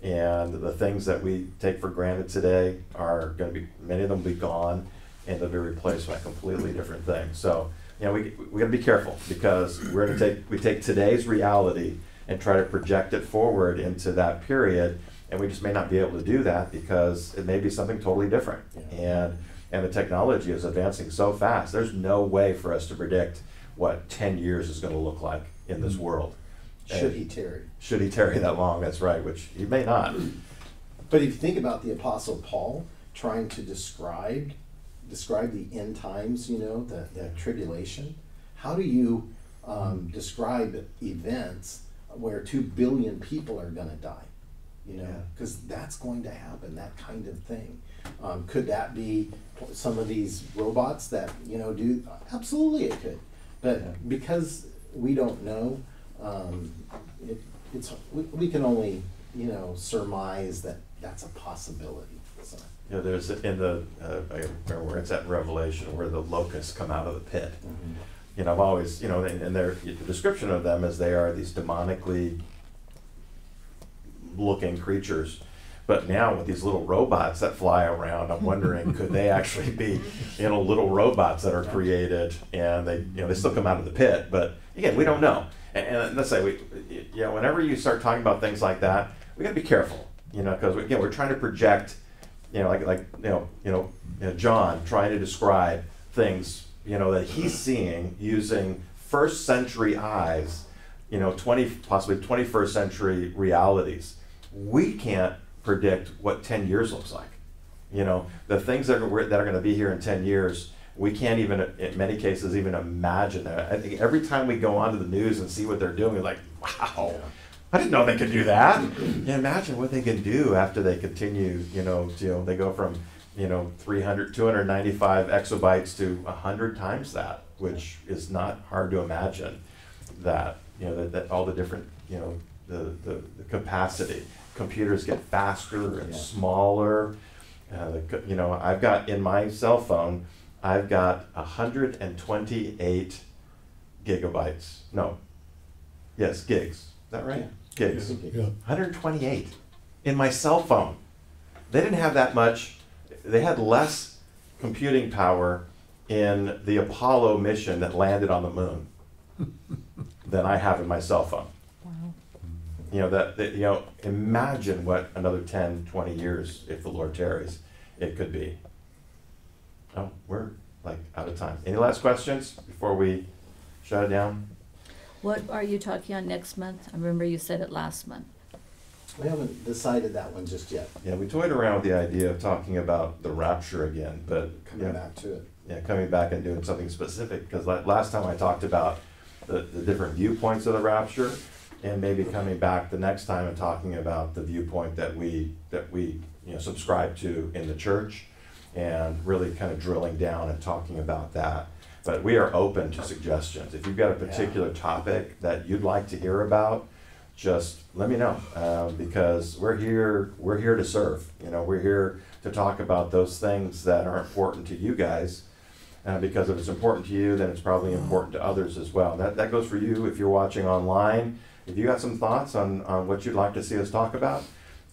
Speaker 1: and the things that we take for granted today are going to be many of them will be gone, and they'll be replaced by completely different things. So you know, we, we gotta be careful because we're gonna take, we take today's reality and try to project it forward into that period. And we just may not be able to do that because it may be something totally different. And, and the technology is advancing so fast. There's no way for us to predict what ten years is gonna look like in this mm-hmm. world.
Speaker 3: Should he tarry?
Speaker 1: Should he tarry that long, that's right, which he may not. [clears throat]
Speaker 3: But if you think about the Apostle Paul trying to describe describe the end times, you know, the, the tribulation, how do you um, describe events where two billion people are going to die? You know,
Speaker 1: Yeah.
Speaker 3: because that's going to happen, that kind of thing. Um, could that be some of these robots that, you know, do? Absolutely, it could. But
Speaker 1: Yeah.
Speaker 3: because we don't know, um, it, it's we, we can only you know surmise that that's a possibility. So,
Speaker 1: You know, there's in the, uh, I remember where it's at Revelation, where the locusts come out of the pit. You know, I've always, you know, and, and their, the description of them is they are these demonically looking creatures. But now with these little robots that fly around, I'm wondering, could they actually be, you know, little robots that are created and they, you know, they still come out of the pit, but again, we don't know. And, and let's say we, you know, whenever you start talking about things like that, we gotta be careful, you know, because again, we're trying to project, you know, like, like, you know, you know, you know, John trying to describe things, you know, that he's seeing using first century eyes, you know, 20, possibly 21st century realities. We can't predict what 10 years looks like. You know, the things that are, that are going to be here in 10 years, we can't even, in many cases, even imagine that. I think every time we go onto the news and see what they're doing, we're like, wow, I didn't know they could do that. Yeah, imagine what they can do after they continue, you know, to, you know, they go from, you know, 300, 295 exabytes to 100 times that, which is not hard to imagine that, you know, that, that all the different, you know, the, the, the capacity. Computers get faster and
Speaker 3: Yeah.
Speaker 1: smaller. Uh, the, you know, I've got in my cell phone, I've got 128 gigabytes. No, yes, gigs. Is that right? Gigs.
Speaker 7: Yeah.
Speaker 1: 128 in my cell phone. They didn't have that much. They had less computing power in the Apollo mission that landed on the moon [laughs] than I have in my cell phone. Wow. You know, that, that, you know, imagine what another 10, 20 years, if the Lord tarries, it could be. Oh, we're like out of time. Any last questions before we shut it down?
Speaker 4: What are you talking on next month? I remember you said it last month.
Speaker 3: we haven't decided that one just yet.
Speaker 1: Yeah, we toyed around with the idea of talking about the rapture again, but
Speaker 3: Coming
Speaker 1: yeah,
Speaker 3: back to it.
Speaker 1: yeah, coming back and doing something specific because last time I talked about the, the different viewpoints of the rapture, and maybe coming back the next time and talking about the viewpoint that we that we you know subscribe to in the church, and really kind of drilling down and talking about that. But we are open to suggestions. If you've got a particular topic that you'd like to hear about, just let me know um, because we're here. We're here to serve. You know, we're here to talk about those things that are important to you guys. Uh, because if it's important to you, then it's probably important to others as well. That that goes for you if you're watching online. If you got some thoughts on, on what you'd like to see us talk about,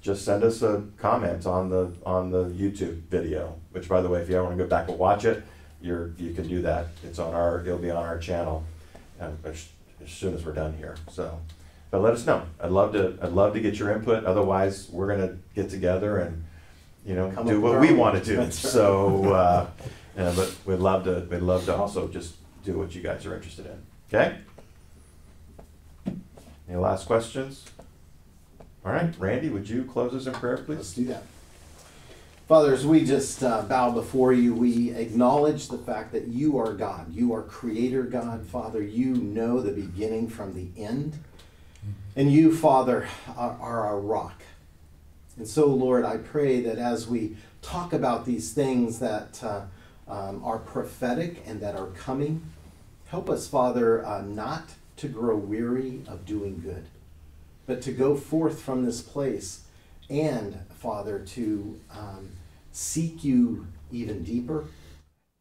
Speaker 1: just send us a comment on the on the YouTube video. Which, by the way, if you ever want to go back and watch it, you're you can do that. It's on our it'll be on our channel um, as, as soon as we're done here. So, but let us know. I'd love to I'd love to get your input. Otherwise, we're gonna get together and you know
Speaker 3: Come
Speaker 1: do what we want to do. So, [laughs] uh, uh, but we'd love to we'd love to also just do what you guys are interested in. Okay. Any last questions? All right, Randy, would you close us in prayer, please?
Speaker 3: Let's do that. Fathers, we just uh, bow before you, we acknowledge the fact that you are God. You are Creator God, Father. You know the beginning from the end. And you, Father, are, are our rock. And so, Lord, I pray that as we talk about these things that uh, um, are prophetic and that are coming, help us, Father, uh, not to grow weary of doing good, but to go forth from this place and, Father, to um, seek you even deeper.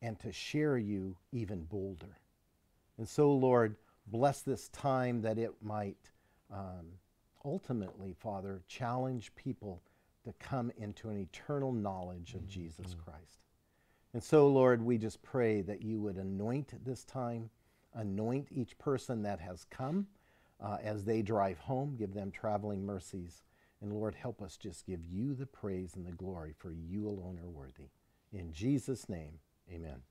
Speaker 12: and to share you even bolder. And so, Lord, bless this time that it might um, ultimately, Father, challenge people to come into an eternal knowledge of Jesus Christ.
Speaker 3: And so, Lord, we just pray that you would anoint this time, anoint each person that has come uh, as they drive home, give them traveling mercies. And Lord, help us just give you the praise and the glory, for you alone are worthy. In Jesus' name, amen.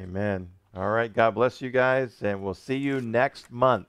Speaker 1: Amen. All right. God bless you guys, and we'll see you next month.